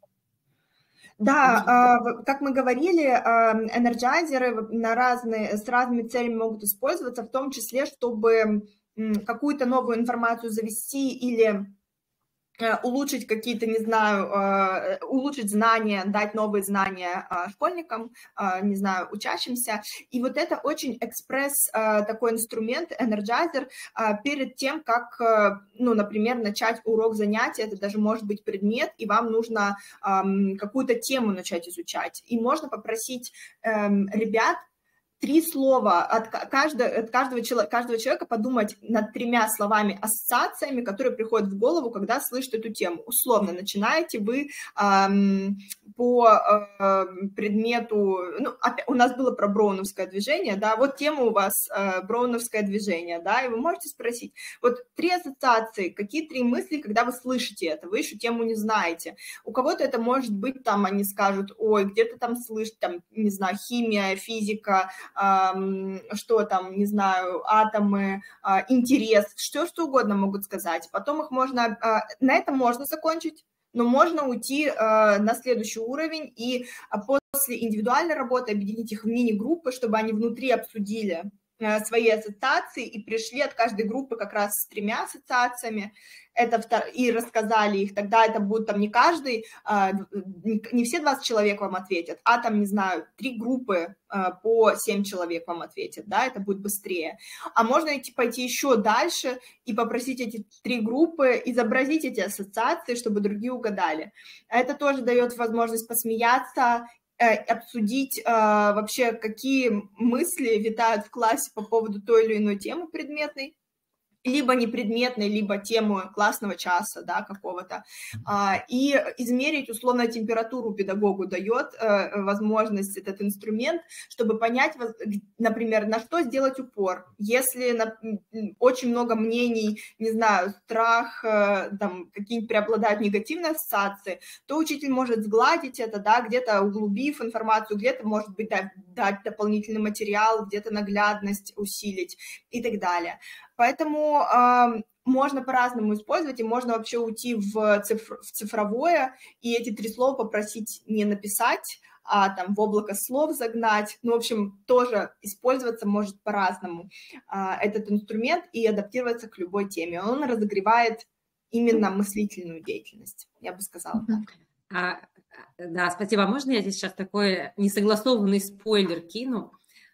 Да, а, как мы говорили, а, энерджайзеры на разные, с разными целями могут использоваться, в том числе, чтобы какую-то новую информацию завести или улучшить какие-то, не знаю, э, улучшить знания, дать новые знания э, школьникам, не знаю, учащимся. И вот это очень экспресс такой инструмент, энерджайзер, перед тем, как, ну, например, начать урок занятия, это даже может быть предмет, и вам нужно какую-то тему начать изучать. И можно попросить эм, ребят три слова от каждого, от каждого, человека, каждого человека подумать над тремя словами ассоциациями, которые приходят в голову, когда слышат эту тему. Условно, начинаете вы эм, по э, предмету, ну, опять, у нас было про броуновское движение, да, вот тема у вас э, броуновское движение, да, и вы можете спросить, вот три ассоциации, какие три мысли, когда вы слышите это, вы еще тему не знаете. У кого-то это может быть, там, они скажут, ой, где-то там слышать, там, не знаю, химия, физика, что там, не знаю, атомы, а, интерес, что, что угодно могут сказать. Потом их можно, а, на этом можно закончить, но можно уйти а, на следующий уровень и после индивидуальной работы объединить их в мини-группы, чтобы они внутри обсудили свои ассоциации и пришли от каждой группы как раз с тремя ассоциациями, это и рассказали их, тогда это будет там не каждый, а, не все 20 человек вам ответят, а там, не знаю, три группы а, по 7 человек вам ответят, да, это будет быстрее. А можно идти, пойти еще дальше и попросить эти три группы изобразить эти ассоциации, чтобы другие угадали. Это тоже дает возможность посмеяться э, обсудить э, вообще, какие мысли витают в классе по поводу той или иной темы предметной, либо непредметной, либо тему классного часа, да, какого-то, а, и измерить условно температуру педагогу дает э, возможность этот инструмент, чтобы понять, например, на что сделать упор. Если на, очень много мнений, не знаю, страх, э, там, какие-нибудь преобладают негативные ассоциации, то учитель может сгладить это, да, где-то углубив информацию, где-то, может быть, дать дополнительный материал, где-то наглядность усилить и так далее. Поэтому э, можно по-разному использовать, и можно вообще уйти в, цифр, в цифровое, и эти три слова попросить не написать, а там в облако слов загнать. Ну, в общем, тоже использоваться может по-разному э, этот инструмент и адаптироваться к любой теме. Он разогревает именно мыслительную деятельность, я бы сказала так. А, да, спасибо. Можно я здесь сейчас такой несогласованный спойлер кину?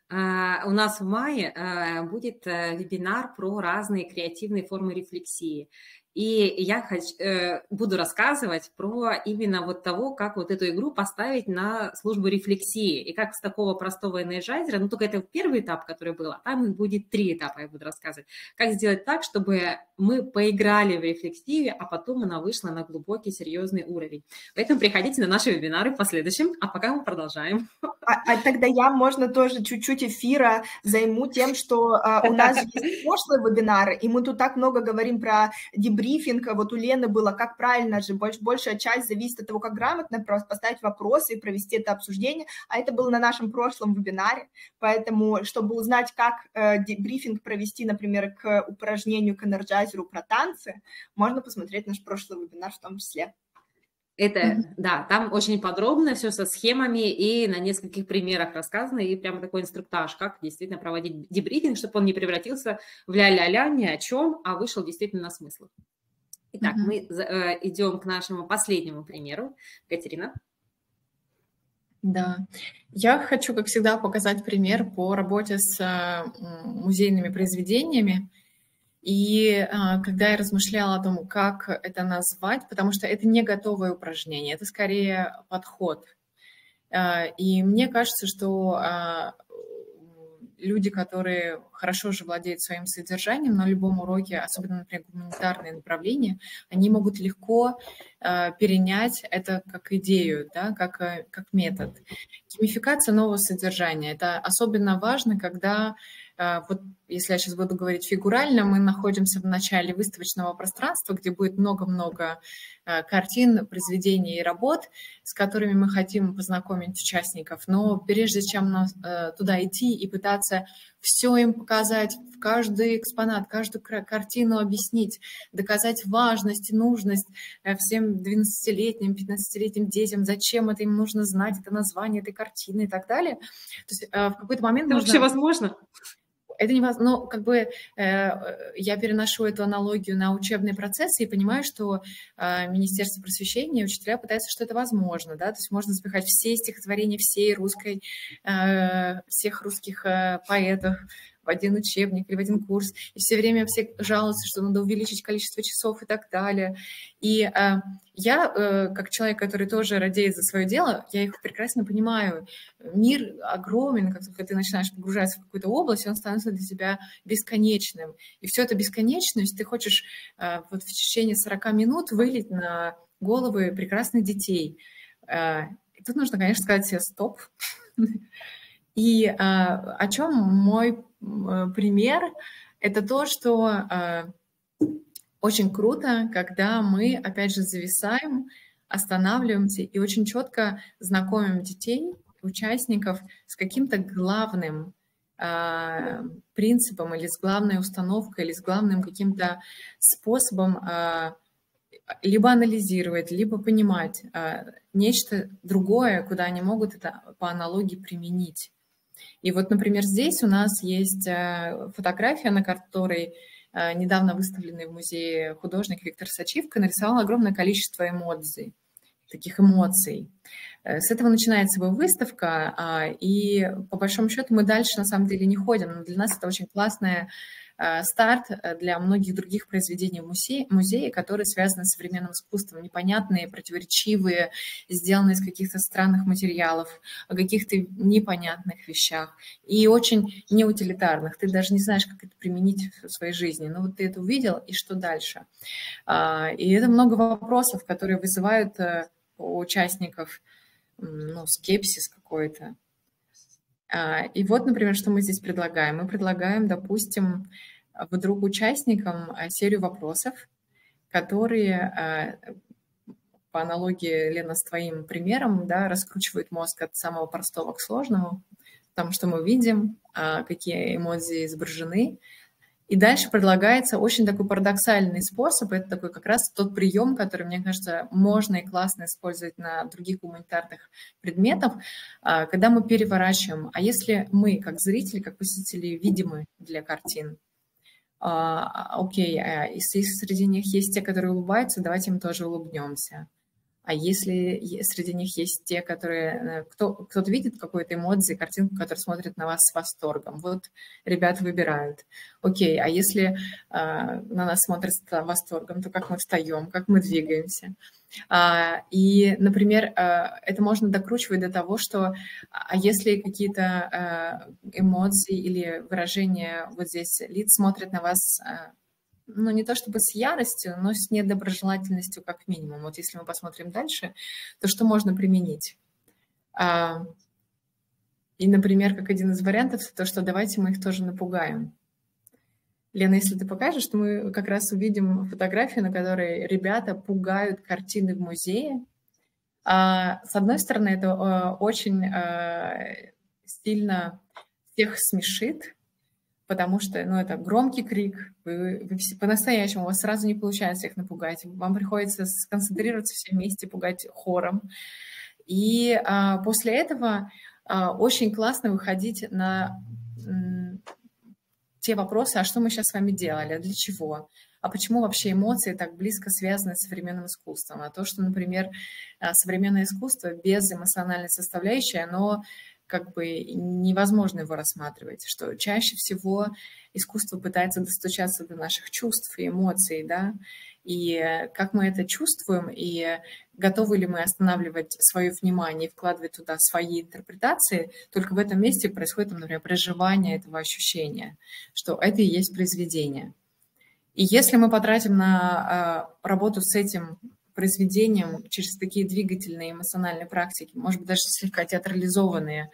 А, у нас в мае а, будет э, вебинар про разные креативные формы рефлексии. И я хочу, э, буду рассказывать про именно вот того, как вот эту игру поставить на службу рефлексии. И как с такого простого энерджайзера, ну только это первый этап, который был, а там их будет три этапа, я буду рассказывать. Как сделать так, чтобы мы поиграли в рефлексию, а потом она вышла на глубокий, серьезный уровень. Поэтому приходите на наши вебинары в последующем, а пока мы продолжаем. А, а тогда я, можно тоже чуть-чуть эфира займу тем, что а, у нас (laughs) есть прошлые вебинары, и мы тут так много говорим про дебри брифинг, вот у Лены было, как правильно же, больш, большая часть зависит от того, как грамотно просто поставить вопросы и провести это обсуждение, а это было на нашем прошлом вебинаре, поэтому, чтобы узнать, как дебрифинг провести, например, к упражнению, к энерджайзеру про танцы, можно посмотреть наш прошлый вебинар в том числе. Это, mm-hmm. да, там очень подробно все со схемами и на нескольких примерах рассказано, и прямо такой инструктаж, как действительно проводить дебрифинг, чтобы он не превратился в ля-ля-ля ни о чем, а вышел действительно на смысл. Итак, mm-hmm. мы э, идем к нашему последнему примеру. Катерина. Да, я хочу, как всегда, показать пример по работе с э, музейными произведениями. И э, когда я размышляла о том, как это назвать, потому что это не готовое упражнение, это скорее подход. Э, и мне кажется, что э, люди, которые хорошо же владеют своим содержанием на любом уроке, особенно, например, гуманитарные направления, они могут легко э, перенять это как идею, да, как, э, как метод. Геймификация нового содержания – это особенно важно, когда а, вот если я сейчас буду говорить фигурально, мы находимся в начале выставочного пространства, где будет много-много а, картин, произведений и работ, с которыми мы хотим познакомить участников. Но прежде чем э, туда идти и пытаться все им показать, каждый экспонат, каждую картину объяснить, доказать важность и нужность э, всем 12-летним, 15-летним детям, зачем это им нужно знать, это название этой картины и так далее. То есть э, в какой-то момент это нужно... вообще возможно? Это невозможно, но как бы э, я переношу эту аналогию на учебные процессы и понимаю, что э, Министерство просвещения и учителя пытаются, что это возможно, да, то есть можно запихать все стихотворения всей русской, э, всех русских э, поэтов, в один учебник или в один курс, и все время все жалуются, что надо увеличить количество часов и так далее. И э, я, э, как человек, который тоже радеет за свое дело, я их прекрасно понимаю. Мир огромен, как только ты начинаешь погружаться в какую-то область, он становится для тебя бесконечным. И все это бесконечность ты хочешь э, вот в течение 40 минут вылить на головы прекрасных детей. Э, и тут нужно, конечно, сказать себе стоп. (laughs) И э, о чем мой э, пример? Это то, что очень круто, когда мы, опять же, зависаем, останавливаемся и очень четко знакомим детей, участников с каким-то главным э, принципом или с главной установкой, или с главным каким-то способом э, либо анализировать, либо понимать э, нечто другое, куда они могут это по аналогии применить. И вот, например, здесь у нас есть э, фотография, на которой э, недавно выставленный в музее художник Виктор Сачивка нарисовал огромное количество эмоций, таких эмоций. Э, с этого начинается его выставка, а, и по большому счету мы дальше на самом деле не ходим, но для нас это очень классная старт э, для многих других произведений в музее, музее, которые связаны с современным искусством, непонятные, противоречивые, сделанные из каких-то странных материалов, о каких-то непонятных вещах и очень неутилитарных. Ты даже не знаешь, как это применить в своей жизни. Но вот ты это увидел, и что дальше? А, и это много вопросов, которые вызывают э, у участников ну, скепсис какой-то. А, и вот, например, что мы здесь предлагаем. Мы предлагаем, допустим, вдруг участникам а, серию вопросов, которые а, по аналогии, Лена, с твоим примером, да, раскручивают мозг от самого простого к сложному, потому что мы видим, какие эмоции изображены, и дальше предлагается очень такой парадоксальный способ. Это такой как раз тот прием, который, мне кажется, можно и классно использовать на других гуманитарных предметах, а, когда мы переворачиваем. А если мы, как зрители, как посетители, видимы для картин, а, окей, а если среди них есть те, которые улыбаются, давайте им тоже улыбнемся. А если среди них есть те, которые... Э, кто, кто-то видит какую-то эмоцию, картинку, которая смотрит на вас с восторгом, вот ребята выбирают. Окей, а если э, на нас смотрят с восторгом, то как мы встаем, как мы двигаемся? А, и, например, э, это можно докручивать до того, что а если какие-то э, эмоции или выражения вот здесь лиц смотрят на вас э, ну, не то чтобы с яростью, но с недоброжелательностью как минимум. Вот если мы посмотрим дальше, то что можно применить? А, и, например, как один из вариантов, то, что давайте мы их тоже напугаем. Лена, если ты покажешь, то мы как раз увидим фотографию, на которой ребята пугают картины в музее. А, с одной стороны, это а, очень сильно всех смешит, потому что, ну, это громкий крик, вы, вы по-настоящему, у вас сразу не получается их напугать, вам приходится сконцентрироваться все вместе, пугать хором. И а, после этого а, очень классно выходить на м, те вопросы, а что мы сейчас с вами делали, а для чего, а почему вообще эмоции так близко связаны с современным искусством, а то, что, например, а, современное искусство без эмоциональной составляющей, оно как бы невозможно его рассматривать, что чаще всего искусство пытается достучаться до наших чувств и эмоций, да, и как мы это чувствуем, и готовы ли мы останавливать свое внимание и вкладывать туда свои интерпретации, только в этом месте происходит, например, проживание этого ощущения, что это и есть произведение. И если мы потратим на э, работу с этим произведением через такие двигательные эмоциональные практики, может быть, даже слегка театрализованные,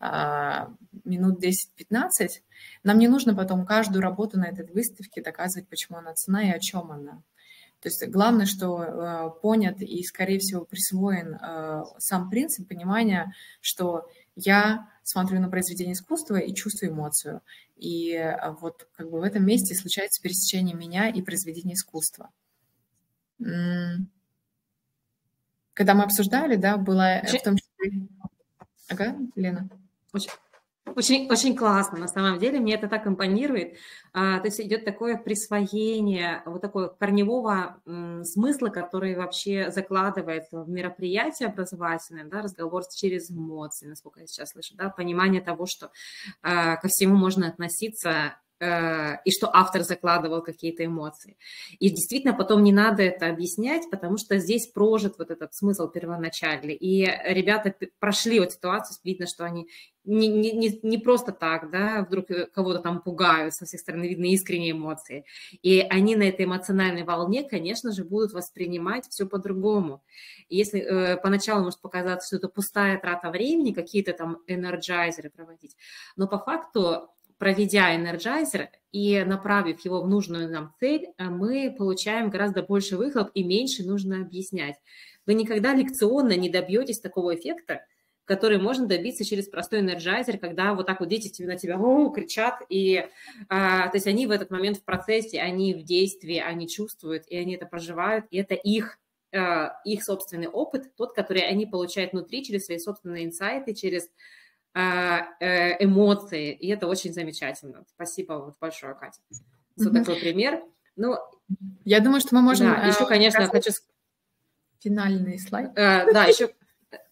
а, минут 10-15, нам не нужно потом каждую работу на этой выставке доказывать, почему она цена и о чем она. То есть главное, что э, понят и, скорее всего, присвоен э, сам принцип понимания, что я смотрю на произведение искусства и чувствую эмоцию. И вот как бы в этом месте случается пересечение меня и произведения искусства когда мы обсуждали, да, была в том числе... Ага, Лена. Очень, очень классно, на самом деле, мне это так импонирует. А, то есть идет такое присвоение вот такого корневого м, смысла, который вообще закладывается в мероприятие образовательное, да, разговор через эмоции, насколько я сейчас слышу, да, понимание того, что а, ко всему можно относиться Э, и что автор закладывал какие-то эмоции. И действительно потом не надо это объяснять, потому что здесь прожит вот этот смысл первоначальный. И ребята прошли вот ситуацию, видно, что они не, не, не просто так, да, вдруг кого-то там пугают, со всех сторон видны искренние эмоции. И они на этой эмоциональной волне, конечно же, будут воспринимать все по-другому. Если э, поначалу может показаться, что это пустая трата времени, какие-то там энерджайзеры проводить, но по факту проведя энерджайзер и направив его в нужную нам цель, э, мы получаем гораздо больше выхлоп и меньше нужно объяснять. Вы никогда лекционно не добьетесь такого эффекта, который можно добиться через простой энерджайзер, когда вот так вот дети на тебя О! кричат, и а, то есть они в этот момент в процессе, они в действии, они чувствуют, и они это проживают, и это их а, их собственный опыт, тот, который они получают внутри через свои собственные инсайты, через э, эмоции, и это очень замечательно. Спасибо вот большое, Катя, за mm-hmm. такой пример. Ну, я думаю, что мы можем... Да, еще, конечно, хочу... Финальный слайд. Uh, да, (laughs) еще...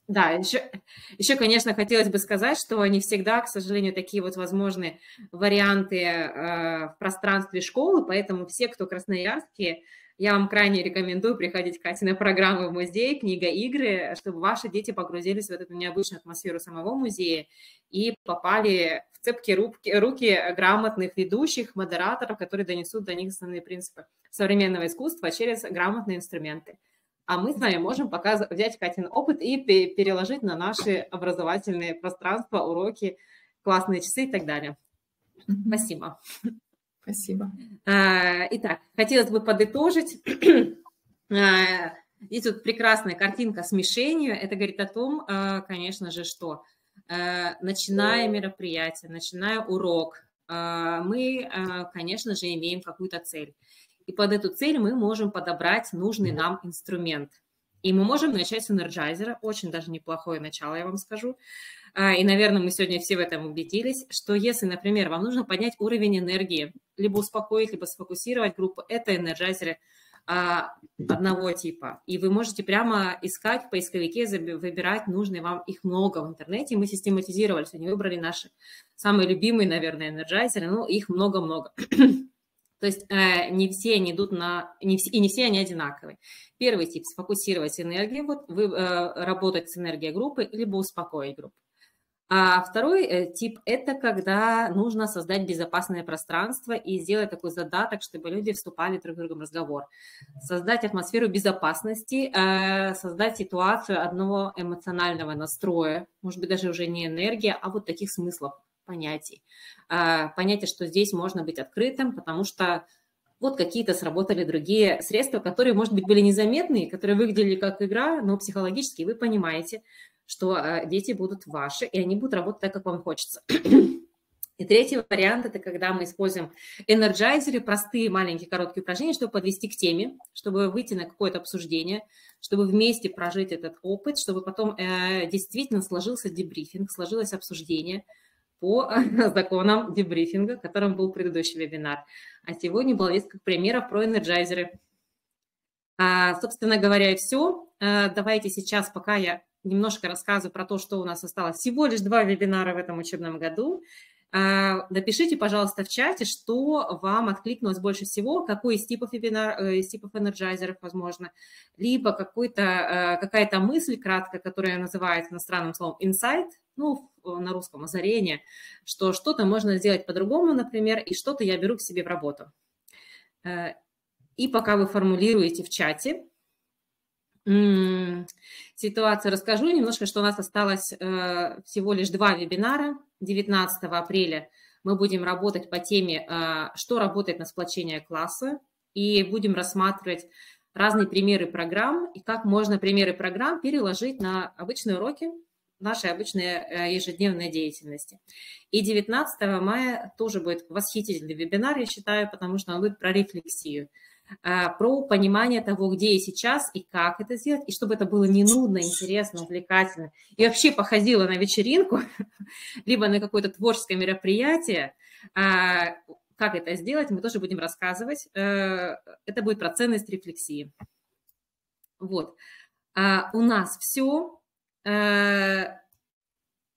Да, еще, еще, конечно, хотелось бы сказать, что не всегда, к сожалению, такие вот возможны варианты э, в пространстве школы, поэтому все, кто красноярские, я вам крайне рекомендую приходить, Катя, на программы в музей, книга, игры, чтобы ваши дети погрузились в эту необычную атмосферу самого музея и попали в цепкие руки, грамотных ведущих, модераторов, которые донесут до них основные принципы современного искусства через грамотные инструменты. А мы с вами можем показать, взять Катин опыт и переложить на наши образовательные пространства, уроки, классные часы и так далее. Спасибо. Спасибо. А, итак, хотелось бы подытожить. (clears throat) А, здесь вот прекрасная картинка с мишенью. Это говорит о том, а, конечно же, что начиная мероприятие, начиная урок, мы, конечно же, имеем какую-то цель. И под эту цель мы можем подобрать нужный нам инструмент. И мы можем начать с энерджайзера, очень даже неплохое начало, я вам скажу. А, и, наверное, мы сегодня все в этом убедились, что если, например, вам нужно поднять уровень энергии, либо успокоить, либо сфокусировать группу, это энерджайзеры а, одного типа. И вы можете прямо искать в поисковике, выбирать нужные вам, их много в интернете. Мы систематизировали, сегодня выбрали наши самые любимые, наверное, энерджайзеры, но их много-много. (clears throat) То есть э, не все они идут на... Не все, и не все они одинаковые. Первый тип – сфокусировать энергию, вот вы, э, работать с энергией группы, либо успокоить группу. А второй э, тип – это когда нужно создать безопасное пространство и сделать такой задаток, чтобы люди вступали друг с другом в разговор. Создать атмосферу безопасности, э, создать ситуацию одного эмоционального настроя, может быть, даже уже не энергия, а вот таких смыслов, понятий. Э, понятие, что здесь можно быть открытым, потому что вот какие-то сработали другие средства, которые, может быть, были незаметные, которые выглядели как игра, но психологически вы понимаете, что э, дети будут ваши, и они будут работать так, как вам хочется. (clears throat) И третий вариант – это когда мы используем энерджайзеры, простые маленькие короткие упражнения, чтобы подвести к теме, чтобы выйти на какое-то обсуждение, чтобы вместе прожить этот опыт, чтобы потом э, действительно сложился дебрифинг, сложилось обсуждение по (laughs) законам дебрифинга, которым был предыдущий вебинар. А сегодня было несколько примеров про энерджайзеры. А, собственно говоря, все. А, давайте сейчас, пока я немножко рассказываю про то, что у нас осталось всего лишь два вебинара в этом учебном году. А, напишите, пожалуйста, в чате, что вам откликнулось больше всего, какой из типов вебинар, э, из типов энерджайзеров, возможно, либо э, какая-то мысль кратко, которая называется иностранным словом insight, ну, на русском озарение, что что-то можно сделать по-другому, например, и что-то я беру к себе в работу. Э, и пока вы формулируете в чате, ситуацию расскажу немножко, что у нас осталось э, всего лишь два вебинара. 19 апреля мы будем работать по теме, э, что работает на сплочение класса, и будем рассматривать разные примеры программ и как можно примеры программ переложить на обычные уроки нашей обычной э, ежедневной деятельности. И 19 мая тоже будет восхитительный вебинар, я считаю, потому что он будет про рефлексию про понимание того, где и сейчас, и как это сделать, и чтобы это было не нудно, интересно, увлекательно, и вообще походило на вечеринку, (laughs) либо на какое-то творческое мероприятие, а, как это сделать, мы тоже будем рассказывать. Э, это будет про ценность рефлексии. Вот. А у нас все. Э,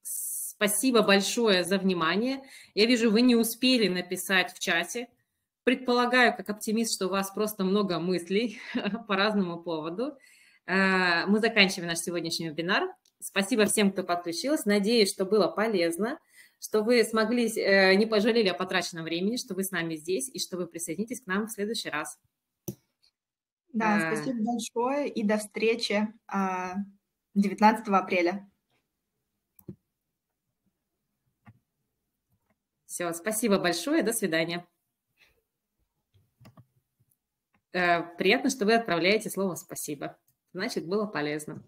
спасибо большое за внимание. Я вижу, вы не успели написать в чате. Предполагаю, как оптимист, что у вас просто много мыслей (laughs) по разному поводу. Э, мы заканчиваем наш сегодняшний вебинар. Спасибо всем, кто подключился. Надеюсь, что было полезно, что вы смогли, э, не пожалели о потраченном времени, что вы с нами здесь и что вы присоединитесь к нам в следующий раз. Да, а... спасибо большое и до встречи 19 а, апреля. Все, спасибо большое, до свидания. Э, приятно, что вы отправляете слово «спасибо». Значит, было полезно.